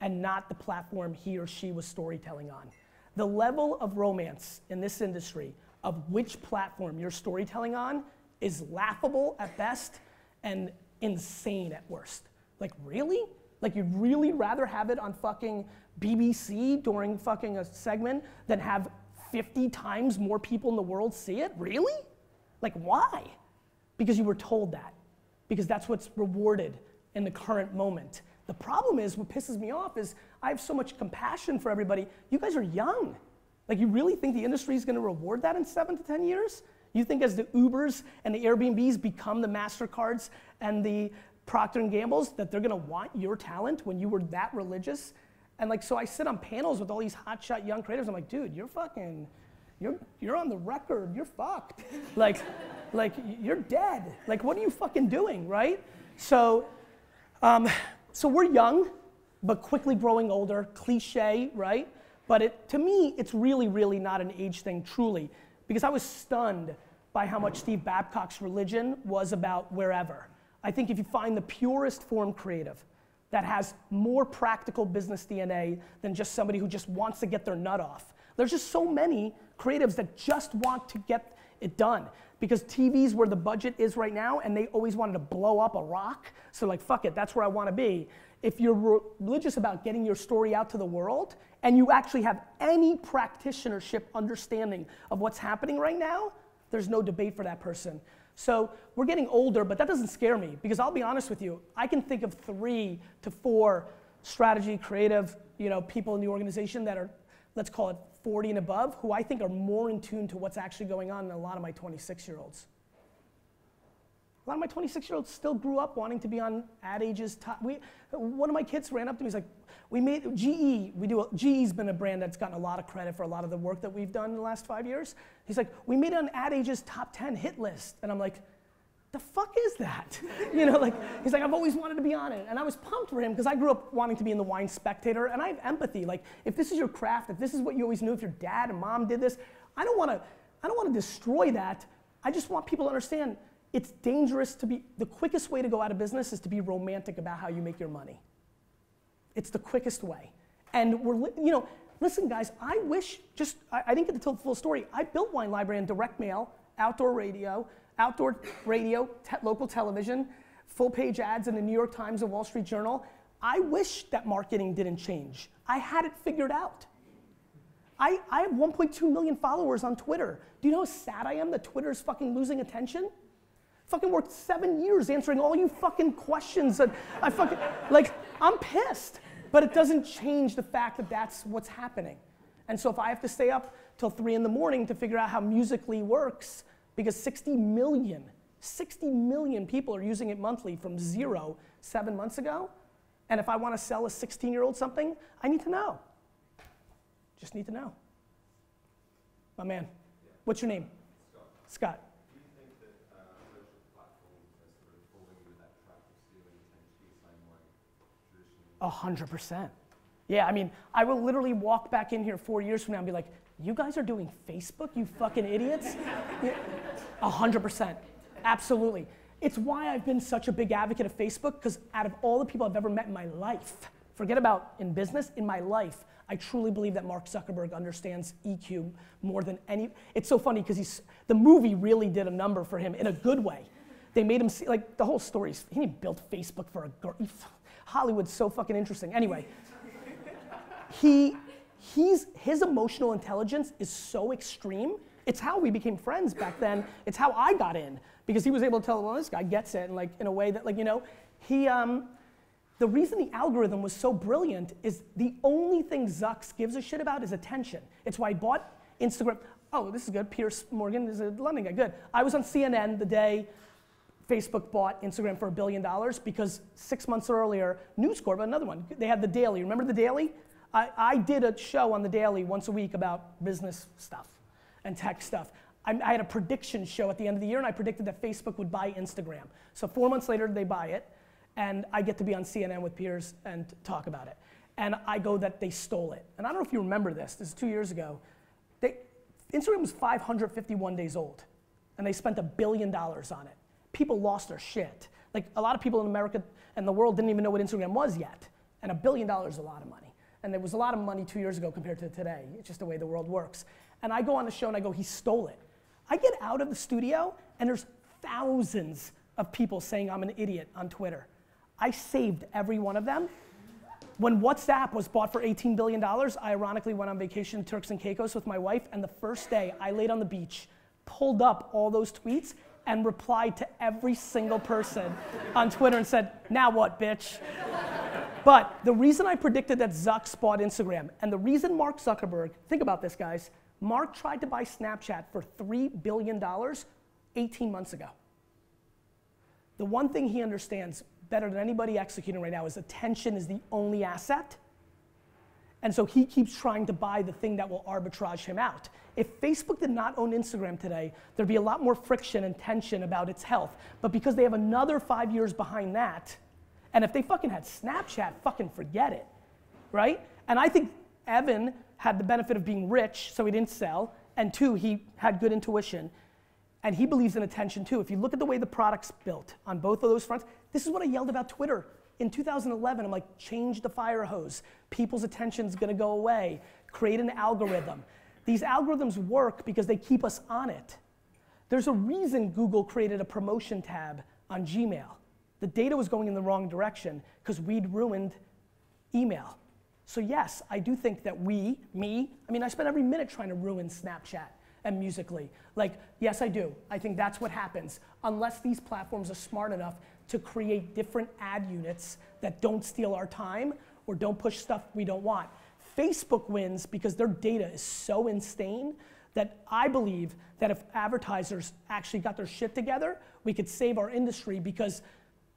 and not the platform he or she was storytelling on. The level of romance in this industry of which platform you're storytelling on is laughable at best and insane at worst. Like, really? Like, you'd really rather have it on fucking BBC during fucking a segment than have 50 times more people in the world see it? Really? Like, why? Because you were told that. Because that's what's rewarded in the current moment. The problem is, what pisses me off is I have so much compassion for everybody. You guys are young. Like, you really think the industry is going to reward that in seven to 10 years? You think as the Ubers and the Airbnbs become the MasterCards and the Procter & Gambles that they're going to want your talent when you were that religious? And like, so I sit on panels with all these hotshot young creators. I'm like, dude, you're fucking, you're, you're on the record. You're fucked. like, like you're dead. Like, what are you fucking doing, right? So, um, so we're young, but quickly growing older. Cliche, right? But it, to me, it's really, really not an age thing, truly, because I was stunned by how much Steve Babcock's religion was about wherever. I think if you find the purest form creative that has more practical business DNA than just somebody who just wants to get their nut off, there's just so many creatives that just want to get it done because TV's where the budget is right now and they always wanted to blow up a rock. So, like, fuck it, that's where I wanna be. If you're religious about getting your story out to the world and you actually have any practitionership understanding of what's happening right now, there's no debate for that person. So we're getting older, but that doesn't scare me because I'll be honest with you, I can think of three to four strategy, creative, you know, people in the organization that are, let's call it 40 and above, who I think are more in tune to what's actually going on than a lot of my 26 year olds. A lot of my 26 year olds still grew up wanting to be on Ad Age's top. We, one of my kids ran up to me, he's like, we made GE, we do, a, GE's been a brand that's gotten a lot of credit for a lot of the work that we've done in the last five years. He's like, we made it on Ad Age's top 10 hit list. And I'm like, the fuck is that? You know, like, he's like, I've always wanted to be on it. And I was pumped for him because I grew up wanting to be in the wine spectator and I have empathy. Like, if this is your craft, if this is what you always knew, if your dad and mom did this, I don't wanna, I don't wanna destroy that. I just want people to understand it's dangerous to be, the quickest way to go out of business is to be romantic about how you make your money. It's the quickest way. And we're, you know, listen, guys, I wish, just, I, I didn't get to tell the full story. I built Wine Library in direct mail, outdoor radio, outdoor radio, te- local television, full page ads in the New York Times and Wall Street Journal. I wish that marketing didn't change. I had it figured out. I, I have 1.2 million followers on Twitter. Do you know how sad I am that Twitter is fucking losing attention? Fucking worked seven years answering all you fucking questions that I fucking, like, I'm pissed. But it doesn't change the fact that that's what's happening. And so if I have to stay up till three in the morning to figure out how Musical.ly works, because 60 million, 60 million people are using it monthly from zero seven months ago, and if I want to sell a 16 year old something, I need to know. Just need to know. My man, what's your name? Scott, Scott. 100%. Yeah, I mean, I will literally walk back in here four years from now and be like, you guys are doing Facebook, you fucking idiots? 100%. Absolutely. It's why I've been such a big advocate of Facebook, because out of all the people I've ever met in my life, forget about in business, in my life, I truly believe that Mark Zuckerberg understands EQ more than any. It's so funny because he's the movie really did a number for him in a good way. They made him see like the whole story. He built Facebook for a girl. Hollywood's so fucking interesting. Anyway, he he's his emotional intelligence is so extreme. It's how we became friends back then. It's how I got in because he was able to tell, well, this guy gets it, and like in a way that like you know, he um, the reason the algorithm was so brilliant is the only thing Zucks gives a shit about is attention. It's why I bought Instagram. Oh, this is good. Piers Morgan is a London guy. Good. I was on CNN the day Facebook bought Instagram for a billion dollars because six months earlier, News Corp, another one, they had the Daily. Remember the Daily? I, I did a show on the Daily once a week about business stuff and tech stuff. I, I had a prediction show at the end of the year, and I predicted that Facebook would buy Instagram. So four months later, they buy it, and I get to be on CNN with Piers and talk about it. And I go that they stole it. And I don't know if you remember this. This is two years ago. They, Instagram was 551 days old, and they spent a billion dollars on it. People lost their shit. Like a lot of people in America and the world didn't even know what Instagram was yet. And a billion dollars is a lot of money. And there was a lot of money two years ago compared to today. It's just the way the world works. And I go on the show and I go, he stole it. I get out of the studio and there's thousands of people saying I'm an idiot on Twitter. I saved every one of them. When WhatsApp was bought for $18 billion, I ironically went on vacation to Turks and Caicos with my wife, and the first day I laid on the beach, pulled up all those tweets, and replied to every single person on Twitter and said, Now what, bitch? But the reason I predicted that Zuck bought Instagram, and the reason Mark Zuckerberg, think about this, guys, Mark tried to buy Snapchat for $3 billion 18 months ago. The one thing he understands better than anybody executing right now is attention is the only asset. And so he keeps trying to buy the thing that will arbitrage him out. If Facebook did not own Instagram today, there'd be a lot more friction and tension about its health. But because they have another five years behind that, and if they fucking had Snapchat, fucking forget it, right? And I think Evan had the benefit of being rich, so he didn't sell, and two, he had good intuition, and he believes in attention too. If you look at the way the product's built on both of those fronts, this is what I yelled about Twitter. In 2011, I'm like, change the fire hose. People's attention's gonna go away. Create an algorithm. These algorithms work because they keep us on it. There's a reason Google created a promotion tab on Gmail. The data was going in the wrong direction because we'd ruined email. So yes, I do think that we, me, I mean, I spend every minute trying to ruin Snapchat and Musical.ly. Like, yes, I do. I think that's what happens unless these platforms are smart enough to create different ad units that don't steal our time or don't push stuff we don't want. Facebook wins because their data is so insane that I believe that if advertisers actually got their shit together, we could save our industry because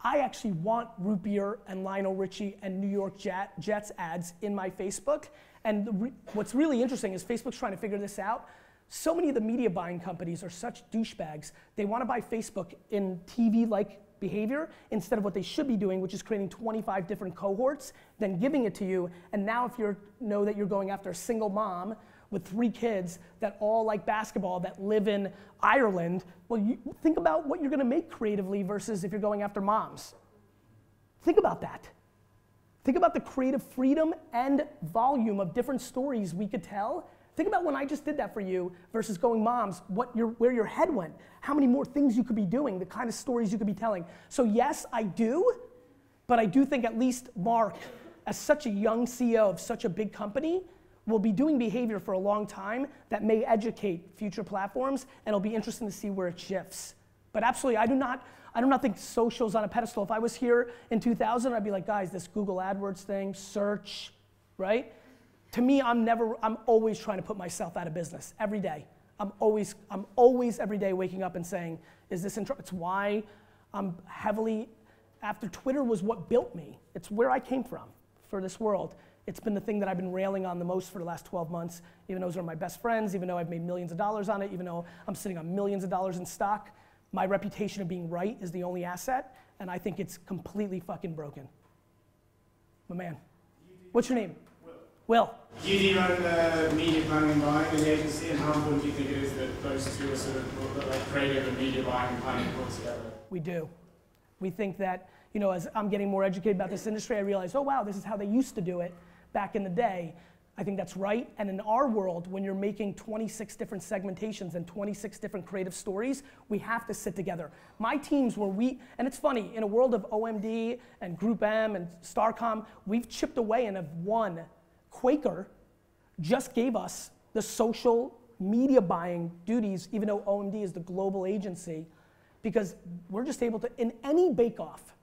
I actually want root beer and Lionel Richie and New York Jet, Jets ads in my Facebook. And re- what's really interesting is Facebook's trying to figure this out. so many of the media buying companies are such douchebags. They want to buy Facebook in TV like behavior instead of what they should be doing, which is creating 25 different cohorts, then giving it to you. And now, if you know that you're going after a single mom with three kids that all like basketball that live in Ireland, well, you, think about what you're going to make creatively versus if you're going after moms. Think about that. Think about the creative freedom and volume of different stories we could tell. Think about when I just did that for you versus going moms, what your, where your head went, how many more things you could be doing, the kind of stories you could be telling. So, yes, I do, but I do think at least Mark, as such a young CEO of such a big company, will be doing behavior for a long time that may educate future platforms, and it'll be interesting to see where it shifts. But absolutely, I do not, I do not think social's on a pedestal. If I was here in 2000, I'd be like, guys, this Google AdWords thing, search, right? To me, I'm never, I'm always trying to put myself out of business every day. I'm always, I'm always every day waking up and saying, is this, intro-? it's why I'm heavily, after Twitter was what built me. It's where I came from for this world. It's been the thing that I've been railing on the most for the last 12 months, even though those are my best friends, even though I've made millions of dollars on it, even though I'm sitting on millions of dollars in stock. My reputation of being right is the only asset, and I think it's completely fucking broken. My man. What's your name? Will. Will. You run uh, media planning and buying agency, and how important do you think it is that those two are sort of like creative and media buying and planning put together? We do. We think that, you know, as I'm getting more educated about this industry, I realize, oh wow, this is how they used to do it back in the day. I think that's right. And in our world, when you're making 26 different segmentations and 26 different creative stories, we have to sit together. My teams where we, and it's funny, in a world of OMD and Group M and Starcom, we've chipped away and have won. Quaker just gave us the social media buying duties, even though OMD is the global agency, because we're just able to, in any bake-off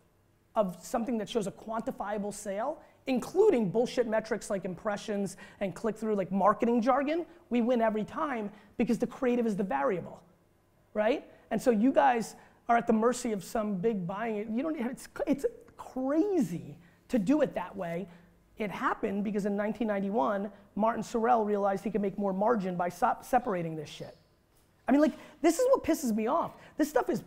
of something that shows a quantifiable sale, including bullshit metrics like impressions and click through, like marketing jargon, we win every time because the creative is the variable, right? And so you guys are at the mercy of some big buying. You don't, it's, it's crazy to do it that way. It happened because in 1991, Martin Sorrell realized he could make more margin by separating this shit. I mean, like, this is what pisses me off. This stuff is,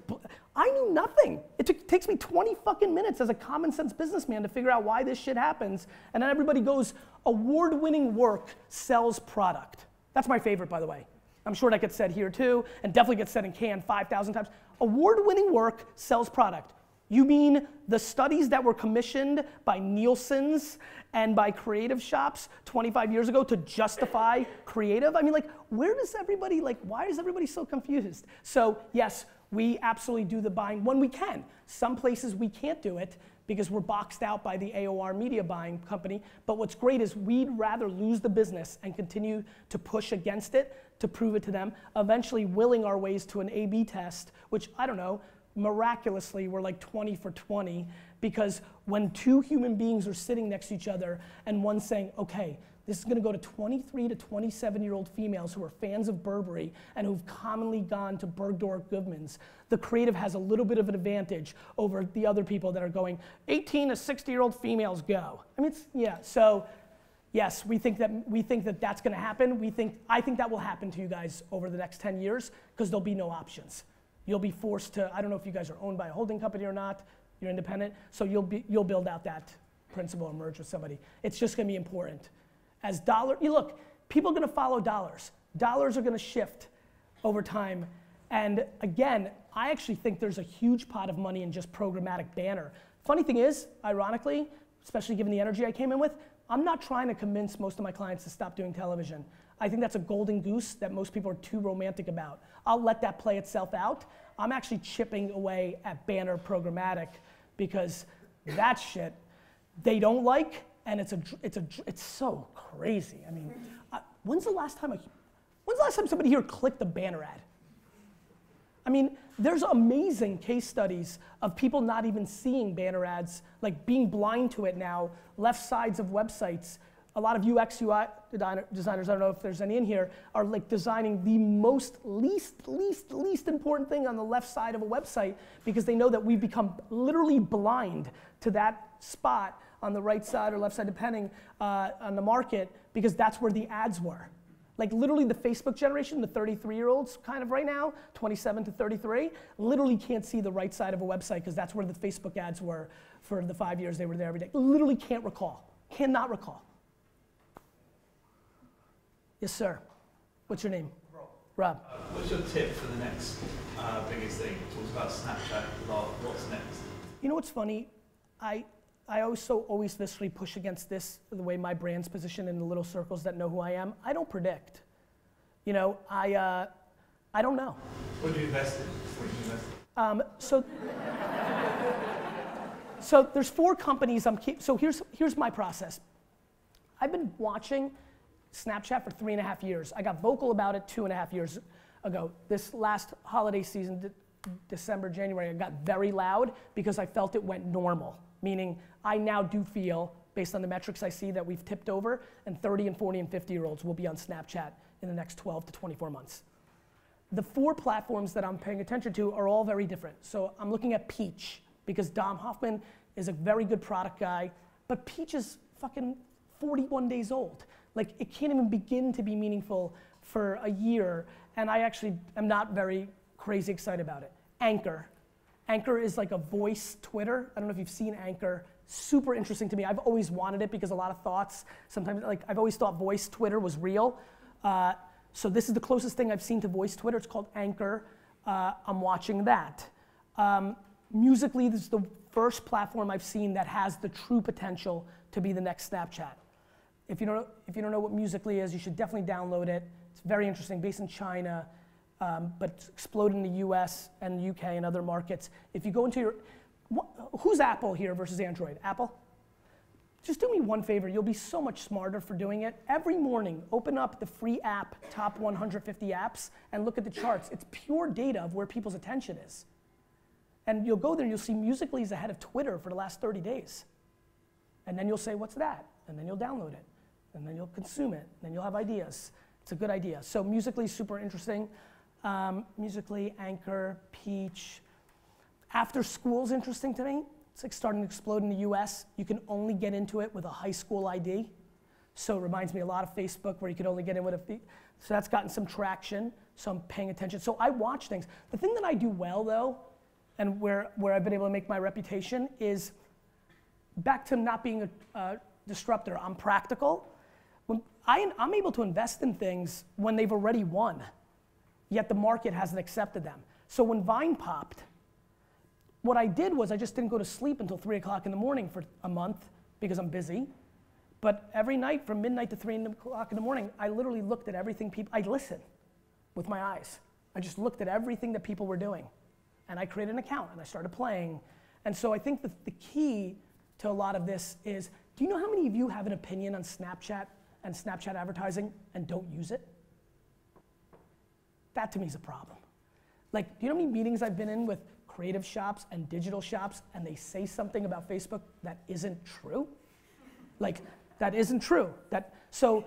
I knew nothing. It takes me 20 fucking minutes as a common sense businessman to figure out why this shit happens. And then everybody goes, award winning work sells product. That's my favorite, by the way. I'm sure that gets said here too, and definitely gets said in Cannes 5,000 times. Award winning work sells product. You mean the studies that were commissioned by Nielsen's and by creative shops 25 years ago to justify creative? I mean, like, where does everybody, like, why is everybody so confused? So, yes, we absolutely do the buying when we can. Some places we can't do it because we're boxed out by the AOR media buying company. But what's great is we'd rather lose the business and continue to push against it to prove it to them, eventually willing our ways to an A B test, which I don't know, miraculously we're like 20 for 20 because when two human beings are sitting next to each other and one's saying, okay, this is going to go to 23 to 27 year old females who are fans of Burberry and who've commonly gone to Bergdorf Goodman's. The creative has a little bit of an advantage over the other people that are going 18 to 60 year old females go. I mean, it's, yeah, so yes, we think that we think that that's going to happen. We think I think that will happen to you guys over the next 10 years because there'll be no options. You'll be forced to. I don't know if you guys are owned by a holding company or not. You're independent, so you'll be you'll build out that principle and merge with somebody. It's just going to be important. As dollar, you look, people are going to follow dollars. Dollars are going to shift over time. And again, I actually think there's a huge pot of money in just programmatic banner. Funny thing is, ironically, especially given the energy I came in with, I'm not trying to convince most of my clients to stop doing television. I think that's a golden goose that most people are too romantic about. I'll let that play itself out. I'm actually chipping away at banner programmatic because that shit they don't like, and it's a it's a it's so crazy. I mean, when's the last time a, when's the last time somebody here clicked a banner ad? I mean, there's amazing case studies of people not even seeing banner ads, like being blind to it now, left sides of websites. A lot of UX UI designers, I don't know if there's any in here, are like designing the most least, least, least important thing on the left side of a website because they know that we've become literally blind to that spot on the right side or left side, depending uh, on the market, because that's where the ads were. Like literally the Facebook generation, the 33 year olds kind of right now, 27 to 33, literally can't see the right side of a website because that's where the Facebook ads were for the five years they were there every day. Literally can't recall, cannot recall. Yes, sir. What's your name? Rob. Rob. Uh, what's your tip for the next uh, biggest thing? Talks about Snapchat a lot. What's next? You know what's funny? I I also always viscerally push against this, the way my brand's positioned in the little circles that know who I am. I don't predict. You know, I, uh, I don't know. What do you invest in? What do you invest in? Um, so, so there's four companies I'm keep. So here's here's my process. I've been watching Snapchat for three and a half years. I got vocal about it two and a half years ago. This last holiday season, de- December, January, I got very loud because I felt it went normal. Meaning, I now do feel, based on the metrics I see, that we've tipped over, and 30 and 40 and 50 year olds will be on Snapchat in the next 12 to 24 months. The four platforms that I'm paying attention to are all very different. So I'm looking at Peach because Dom Hofmann is a very good product guy, but Peach is fucking 41 days old. Like it can't even begin to be meaningful for a year, and I actually am not very crazy excited about it. Anchor. Anchor is like a voice Twitter. I don't know if you've seen Anchor. Super interesting to me. I've always wanted it because a lot of thoughts, sometimes, like, I've always thought voice Twitter was real. Uh, so this is the closest thing I've seen to voice Twitter. It's called Anchor. Uh, I'm watching that. Um, Musical.ly, this is the first platform I've seen that has the true potential to be the next Snapchat. If you don't, if you don't know what Musical.ly is, you should definitely download it. It's very interesting, based in China, um, but exploded in the U.S. and U.K. and other markets. If you go into your, wh- who's Apple here versus Android? Apple. Just do me one favor. You'll be so much smarter for doing it. Every morning, open up the free app, top 150 apps, and look at the charts. It's pure data of where people's attention is. And you'll go there and you'll see Musical.ly is ahead of Twitter for the last 30 days. And then you'll say, What's that? And then you'll download it. And then you'll consume it. Then you'll have ideas. It's a good idea. So, Musical.ly super interesting. Um, Musical.ly, Anchor, Peach. After school's interesting to me. It's like starting to explode in the US. You can only get into it with a high school ID. So it reminds me a lot of Facebook where you could only get in with a. So that's gotten some traction. So I'm paying attention. So I watch things. The thing that I do well though, and where, where I've been able to make my reputation is back to not being a, a disruptor. I'm practical. I, I'm able to invest in things when they've already won, yet the market hasn't accepted them. So when Vine popped, what I did was I just didn't go to sleep until three o'clock in the morning for a month because I'm busy. But every night from midnight to three o'clock in the morning, I literally looked at everything people, I listened with my eyes. I just looked at everything that people were doing. And I created an account and I started playing. And so I think that the key to a lot of this is do you know how many of you have an opinion on Snapchat and Snapchat advertising and don't use it? That to me is a problem. Like, do you know how many meetings I've been in with creative shops and digital shops and they say something about Facebook that isn't true? Like, that isn't true. That, so,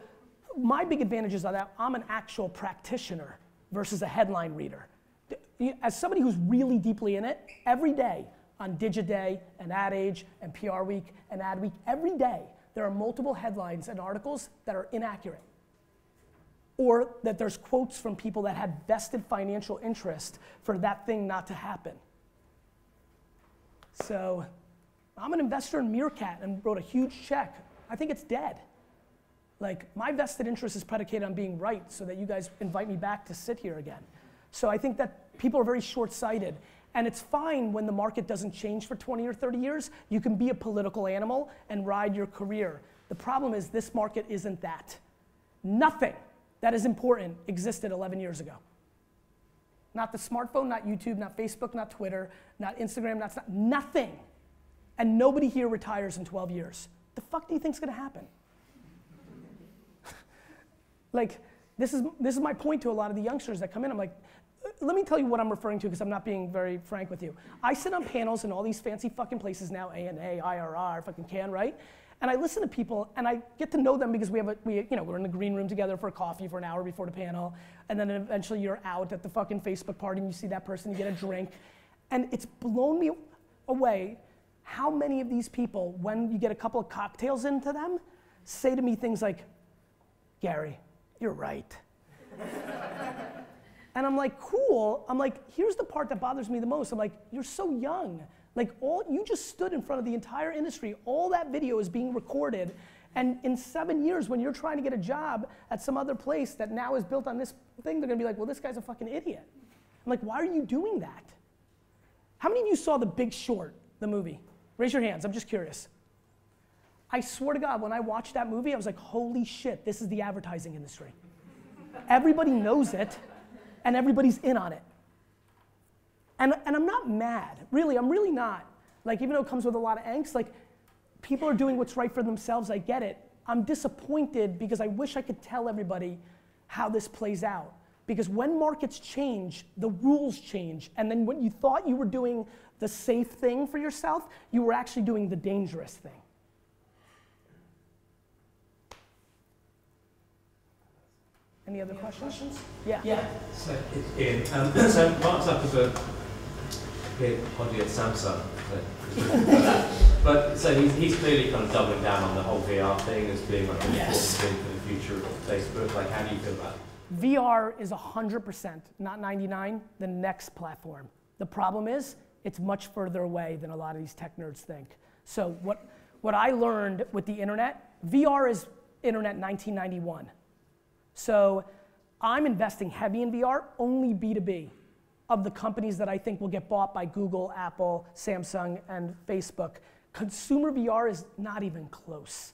my big advantages are that I'm an actual practitioner versus a headline reader. As somebody who's really deeply in it, every day on Digiday and Ad Age and PR Week and Ad Week, every day there are multiple headlines and articles that are inaccurate or that there's quotes from people that had vested financial interest for that thing not to happen. So I'm an investor in Meerkat and wrote a huge check. I think it's dead. Like, my vested interest is predicated on being right so that you guys invite me back to sit here again. So I think that people are very short sighted. And it's fine when the market doesn't change for 20 or 30 years. You can be a political animal and ride your career. The problem is, this market isn't that. Nothing that is important existed 11 years ago. Not the smartphone, not YouTube, not Facebook, not Twitter, not Instagram, not nothing. And nobody here retires in 12 years. The fuck do you think's gonna happen? like, this is, this is my point to a lot of the youngsters that come in. I'm like, let me tell you what I'm referring to because I'm not being very frank with you. I sit on panels in all these fancy fucking places now, ANA, IRR, fucking Cannes, right? And I listen to people and I get to know them because we have a, we, you know, we're in the green room together for coffee for an hour before the panel. And then eventually you're out at the fucking Facebook party and you see that person, you get a drink. And it's blown me away how many of these people, when you get a couple of cocktails into them, say to me things like, Gary, you're right. And I'm like, cool. I'm like, here's the part that bothers me the most. I'm like, you're so young. Like, all you just stood in front of the entire industry. All that video is being recorded. And in seven years, when you're trying to get a job at some other place that now is built on this thing, they're gonna be like, well, this guy's a fucking idiot. I'm like, why are you doing that? How many of you saw The Big Short, the movie? Raise your hands, I'm just curious. I swear to God, when I watched that movie, I was like, holy shit, this is the advertising industry. Everybody knows it, and everybody's in on it. And, and I'm not mad, really, I'm really not. Like, even though it comes with a lot of angst, like, people are doing what's right for themselves, I get it. I'm disappointed because I wish I could tell everybody how this plays out. Because when markets change, the rules change. And then when you thought you were doing the safe thing for yourself, you were actually doing the dangerous thing. Any other questions? Yeah. Yeah. So, it's Ian. Um, so Mark Zuckerberg here on at Samsung. So, but so he's, he's clearly kind of doubling down on the whole VR thing as being like an Yes. important thing for the future of Facebook. Like, how do you feel about it? VR is 100%, not 99, the next platform. The problem is, it's much further away than a lot of these tech nerds think. So what, what I learned with the internet, VR is internet 1991. So I'm investing heavy in VR, only B2B of the companies that I think will get bought by Google, Apple, Samsung, and Facebook. Consumer VR is not even close.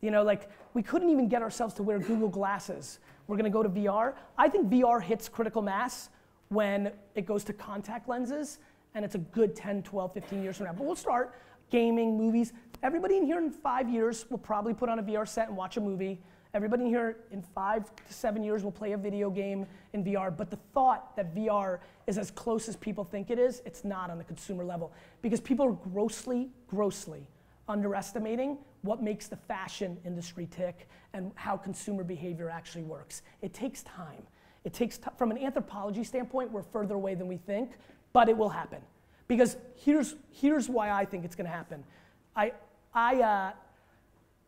You know, like we couldn't even get ourselves to wear Google glasses. We're gonna go to VR. I think VR hits critical mass when it goes to contact lenses, and it's a good 10, 12, 15 years from now. But we'll start gaming, movies. Everybody in here in five years will probably put on a VR set and watch a movie. Everybody here in five to seven years will play a video game in VR. But the thought that VR is as close as people think it is, it's not on the consumer level. Because people are grossly, grossly underestimating what makes the fashion industry tick and how consumer behavior actually works. It takes time. It takes from an anthropology standpoint, we're further away than we think, but it will happen. Because here's, here's why I think it's going to happen. I, I, uh,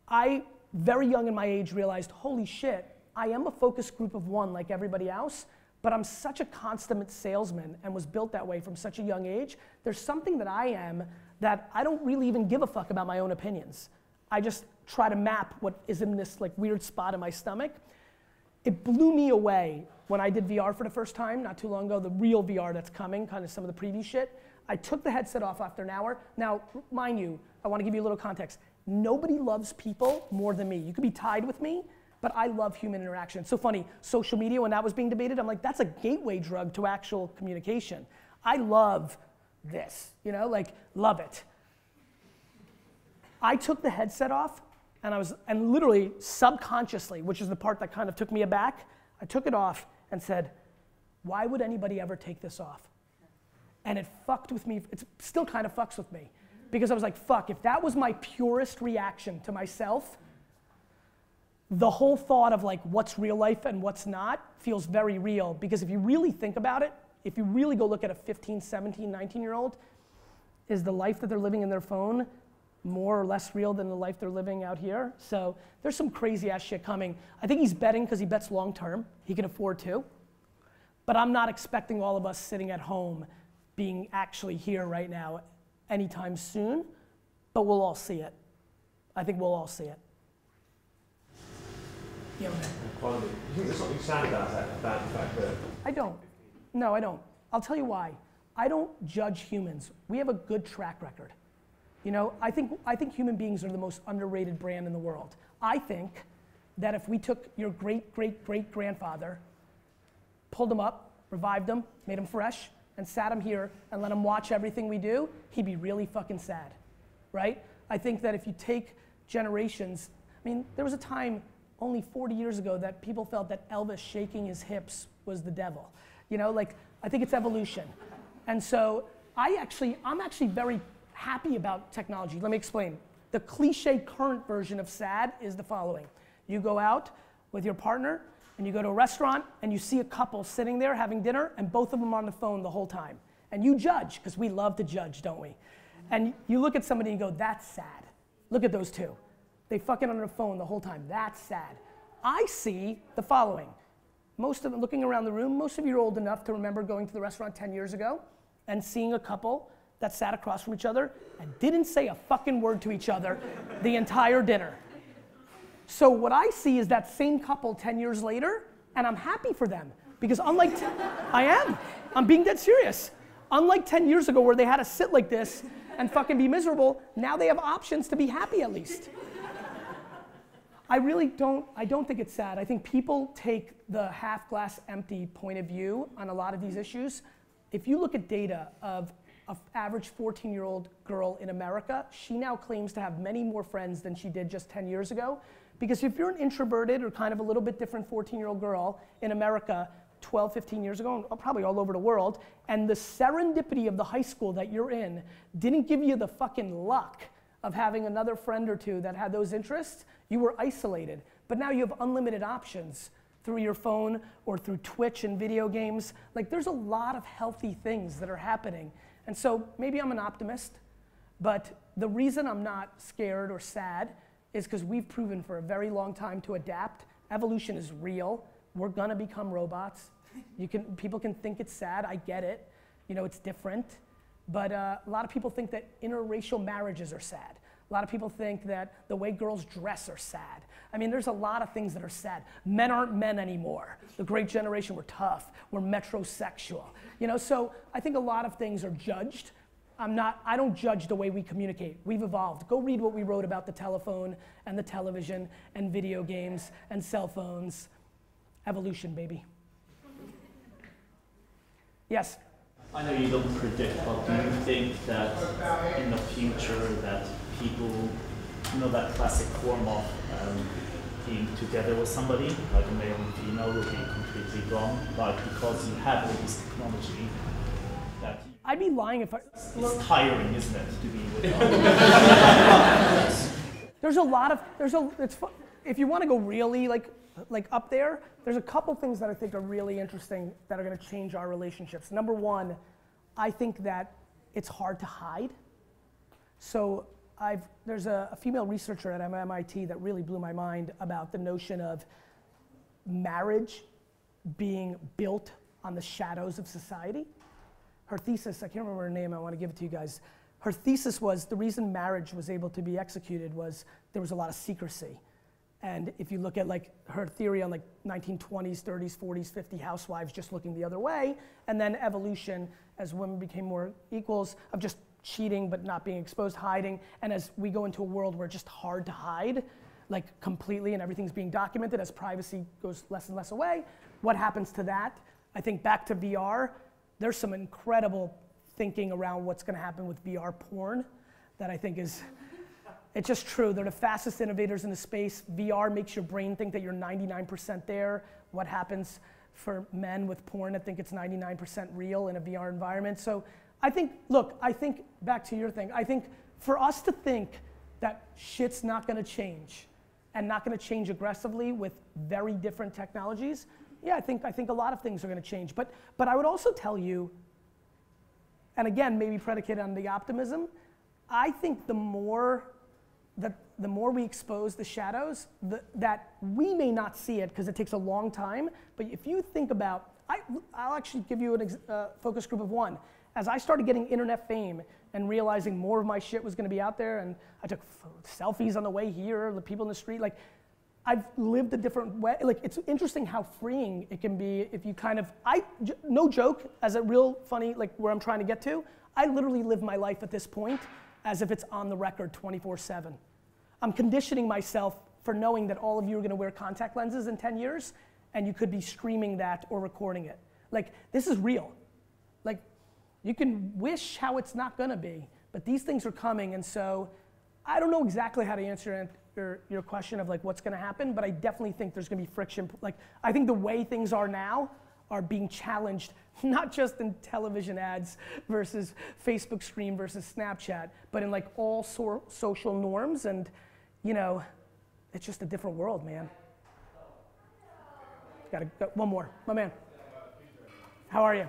I, very young in my age, realized, holy shit, I am a focus group of one like everybody else, but I'm such a consummate salesman and was built that way from such a young age. There's something that I am that I don't really even give a fuck about my own opinions. I just try to map what is in this like weird spot in my stomach. It blew me away when I did VR for the first time not too long ago, the real VR that's coming, kind of some of the preview shit. I took the headset off after an hour. Now, mind you, I want to give you a little context. Nobody loves people more than me. You could be tied with me, but I love human interaction. It's so funny, social media, when that was being debated, I'm like, that's a gateway drug to actual communication. I love this, you know, like, love it. I took the headset off and I was, and literally subconsciously, which is the part that kind of took me aback, I took it off and said, why would anybody ever take this off? And it fucked with me, it still kind of fucks with me. Because I was like, fuck, if that was my purest reaction to myself, the whole thought of like what's real life and what's not feels very real. Because if you really think about it, if you really go look at a 15, 17, 19 year old, is the life that they're living in their phone more or less real than the life they're living out here? So there's some crazy ass shit coming. I think he's betting because he bets long term. He can afford to. But I'm not expecting all of us sitting at home being actually here right now anytime soon, but we'll all see it. I think we'll all see it. Yeah. Quality. You think there's something sad about that, about the fact that I don't. No, I don't. I'll tell you why. I don't judge humans. We have a good track record. You know, I think, I think human beings are the most underrated brand in the world. I think that if we took your great, great, great grandfather, pulled him up, revived him, made him fresh, and sat him here and let him watch everything we do, he'd be really fucking sad, right? I think that if you take generations, I mean, there was a time only 40 years ago that people felt that Elvis shaking his hips was the devil. You know, like, I think it's evolution. And so I actually, I'm actually very happy about technology. Let me explain. The cliche current version of sad is the following. You go out with your partner and you go to a restaurant and you see a couple sitting there having dinner and both of them on the phone the whole time. And you judge, because we love to judge, don't we? And you look at somebody and you go, that's sad. Look at those two. They fucking on their phone the whole time. That's sad. I see the following. most of them, looking around the room, most of you are old enough to remember going to the restaurant 10 years ago and seeing a couple that sat across from each other and didn't say a fucking word to each other the entire dinner. So what I see is that same couple 10 years later, and I'm happy for them because unlike t- I am, I'm being dead serious. Unlike 10 years ago where they had to sit like this and fucking be miserable, now they have options to be happy at least. I really don't, I don't think it's sad. I think people take the half glass empty point of view on a lot of these issues. If you look at data of an average 14 year old girl in America, she now claims to have many more friends than she did just 10 years ago. Because if you're an introverted or kind of a little bit different 14 year old girl in America 12, 15 years ago, and probably all over the world, and the serendipity of the high school that you're in didn't give you the fucking luck of having another friend or two that had those interests, you were isolated. But now you have unlimited options through your phone or through Twitch and video games. Like there's a lot of healthy things that are happening. And so maybe I'm an optimist, but the reason I'm not scared or sad is because we've proven for a very long time to adapt. Evolution is real. We're gonna become robots. You can, people can think it's sad. I get it. You know, it's different. But uh, a lot of people think that interracial marriages are sad. A lot of people think that the way girls dress are sad. I mean, there's a lot of things that are sad. Men aren't men anymore. The great generation were tough. We're metrosexual. You know, so I think a lot of things are judged. I'm not, I don't judge the way we communicate. We've evolved. Go read what we wrote about the telephone and the television and video games and cell phones. Evolution, baby. Yes? I know you don't predict, but do you think that in the future that people, you know, that classic form of um, being together with somebody, like a male and female, will be completely wrong, like because you have all this technology I'd be lying if I. it's tiring, isn't it, to be with There's a lot of there's a it's fu- if you want to go really like like up there, there's a couple things that I think are really interesting that are going to change our relationships. Number one, I think that it's hard to hide. So I've there's a, a female researcher at MIT that really blew my mind about the notion of marriage being built on the shadows of society. Her thesis, I can't remember her name, I want to give it to you guys. Her thesis was the reason marriage was able to be executed was there was a lot of secrecy. And if you look at like her theory on like 1920s, 30s, 40s, 50 housewives just looking the other way, and then evolution as women became more equals of just cheating but not being exposed, hiding, and as we go into a world where it's just hard to hide, like completely, and everything's being documented as privacy goes less and less away, what happens to that? I think back to VR, there's some incredible thinking around what's going to happen with VR porn that I think is it's just true. They're the fastest innovators in the space. VR makes your brain think that you're 99% there. What happens for men with porn? I think it's 99% real in a VR environment. So I think, look, I think back to your thing. I think for us to think that shit's not going to change and not going to change aggressively with very different technologies, yeah, I think I think a lot of things are going to change. But but I would also tell you, and again, maybe predicated on the optimism, I think the more that the more we expose the shadows, the, that we may not see it because it takes a long time. But if you think about, I, I'll actually give you a ex- uh, focus group of one. As I started getting internet fame and realizing more of my shit was going to be out there, and I took f- selfies on the way here, the people in the street, like I've lived a different way. Like it's interesting how freeing it can be if you kind of I no joke, as a real funny, like where I'm trying to get to, I literally live my life at this point as if it's on the record 24 7. I'm conditioning myself for knowing that all of you are going to wear contact lenses in 10 years and you could be streaming that or recording it. Like, this is real. Like, you can wish how it's not going to be, but these things are coming. And so, I don't know exactly how to answer your, your question of like what's going to happen, but I definitely think there's going to be friction. Like, I think the way things are now are being challenged, not just in television ads versus Facebook stream versus Snapchat, but in like all so- social norms. And, you know, it's just a different world, man. Got to uh, one more, my man. How are you?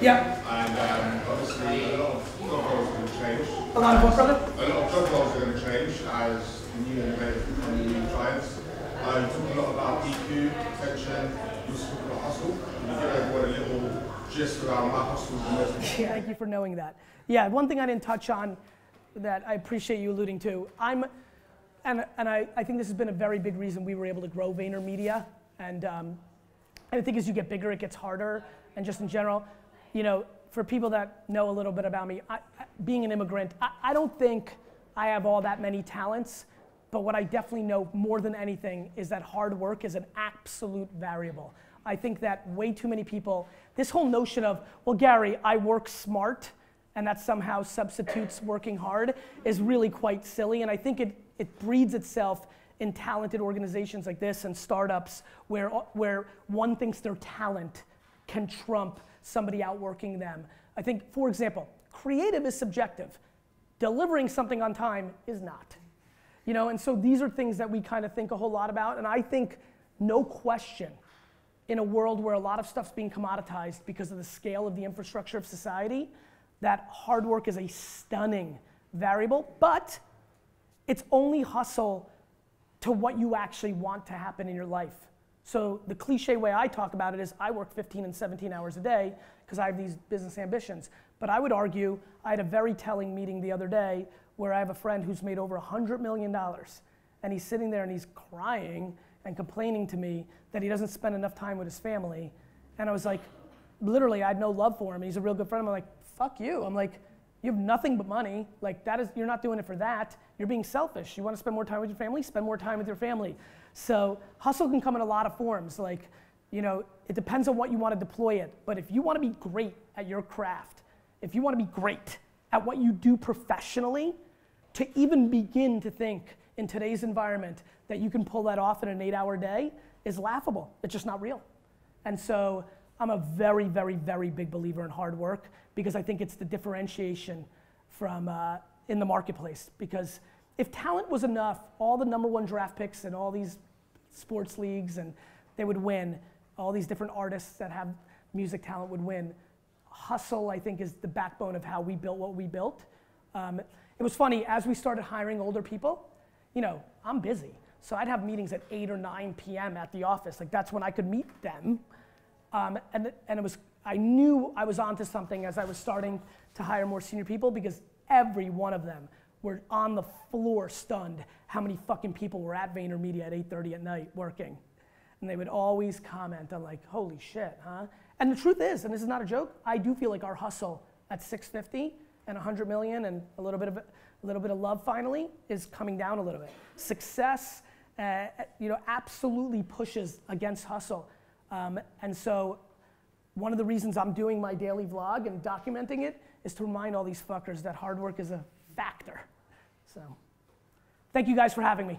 Yeah. and um, obviously a lot of laws are going to change. A lot of what, brother? A lot of laws are going to change as new innovative and new clients. Uh, you talk a lot about EQ, attention, you talk about hustle. You give everyone a little gist around my hustle is Thank you for knowing that. Yeah, one thing I didn't touch on that I appreciate you alluding to. I'm, and, and I, I think this has been a very big reason we were able to grow VaynerMedia. And, um, and I think as you get bigger, it gets harder. And just in general, you know, for people that know a little bit about me, I, I- being an immigrant, I, I don't think I have all that many talents. But what I definitely know more than anything is that hard work is an absolute variable. I think that way too many people, this whole notion of, well, Gary, I work smart and that somehow substitutes working hard is really quite silly. And I think it, it breeds itself in talented organizations like this and startups where, where one thinks their talent can trump somebody outworking them. I think, for example, creative is subjective. Delivering something on time is not. You know, and so these are things that we kind of think a whole lot about. And I think, no question, in a world where a lot of stuff's being commoditized because of the scale of the infrastructure of society, that hard work is a stunning variable. But it's only hustle to what you actually want to happen in your life. So the cliche way I talk about it is I work 15 and 17 hours a day because I have these business ambitions. But I would argue I had a very telling meeting the other day where I have a friend who's made over $100 million and he's sitting there and he's crying and complaining to me that he doesn't spend enough time with his family. And I was like, literally, I had no love for him. He's a real good friend. I'm like, fuck you. I'm like, you have nothing but money. Like that is, you're not doing it for that. You're being selfish. You want to spend more time with your family? Spend more time with your family. So hustle can come in a lot of forms. Like, you know, it depends on what you want to deploy it. But if you want to be great at your craft, if you want to be great at what you do professionally, to even begin to think in today's environment that you can pull that off in an eight-hour day is laughable. It's just not real. And so I'm a very, very, very big believer in hard work because I think it's the differentiation from uh, in the marketplace. Because if talent was enough, all the number one draft picks and all these sports leagues and they would win. All these different artists that have music talent would win. Hustle, I think, is the backbone of how we built what we built. Um, it was funny as we started hiring older people. You know, I'm busy, so I'd have meetings at 8 or 9 p.m. at the office. Like that's when I could meet them. Um, and, and it was, I knew I was onto something as I was starting to hire more senior people because every one of them were on the floor stunned how many fucking people were at VaynerMedia at 8.30 at night working. And they would always comment on like, holy shit, huh? And the truth is, and this is not a joke, I do feel like our hustle at 650 and 100 million and a little bit of, a little bit of love finally is coming down a little bit. Success, uh, you know, absolutely pushes against hustle. Um, and so one of the reasons I'm doing my daily vlog and documenting it is to remind all these fuckers that hard work is a factor. So thank you guys for having me.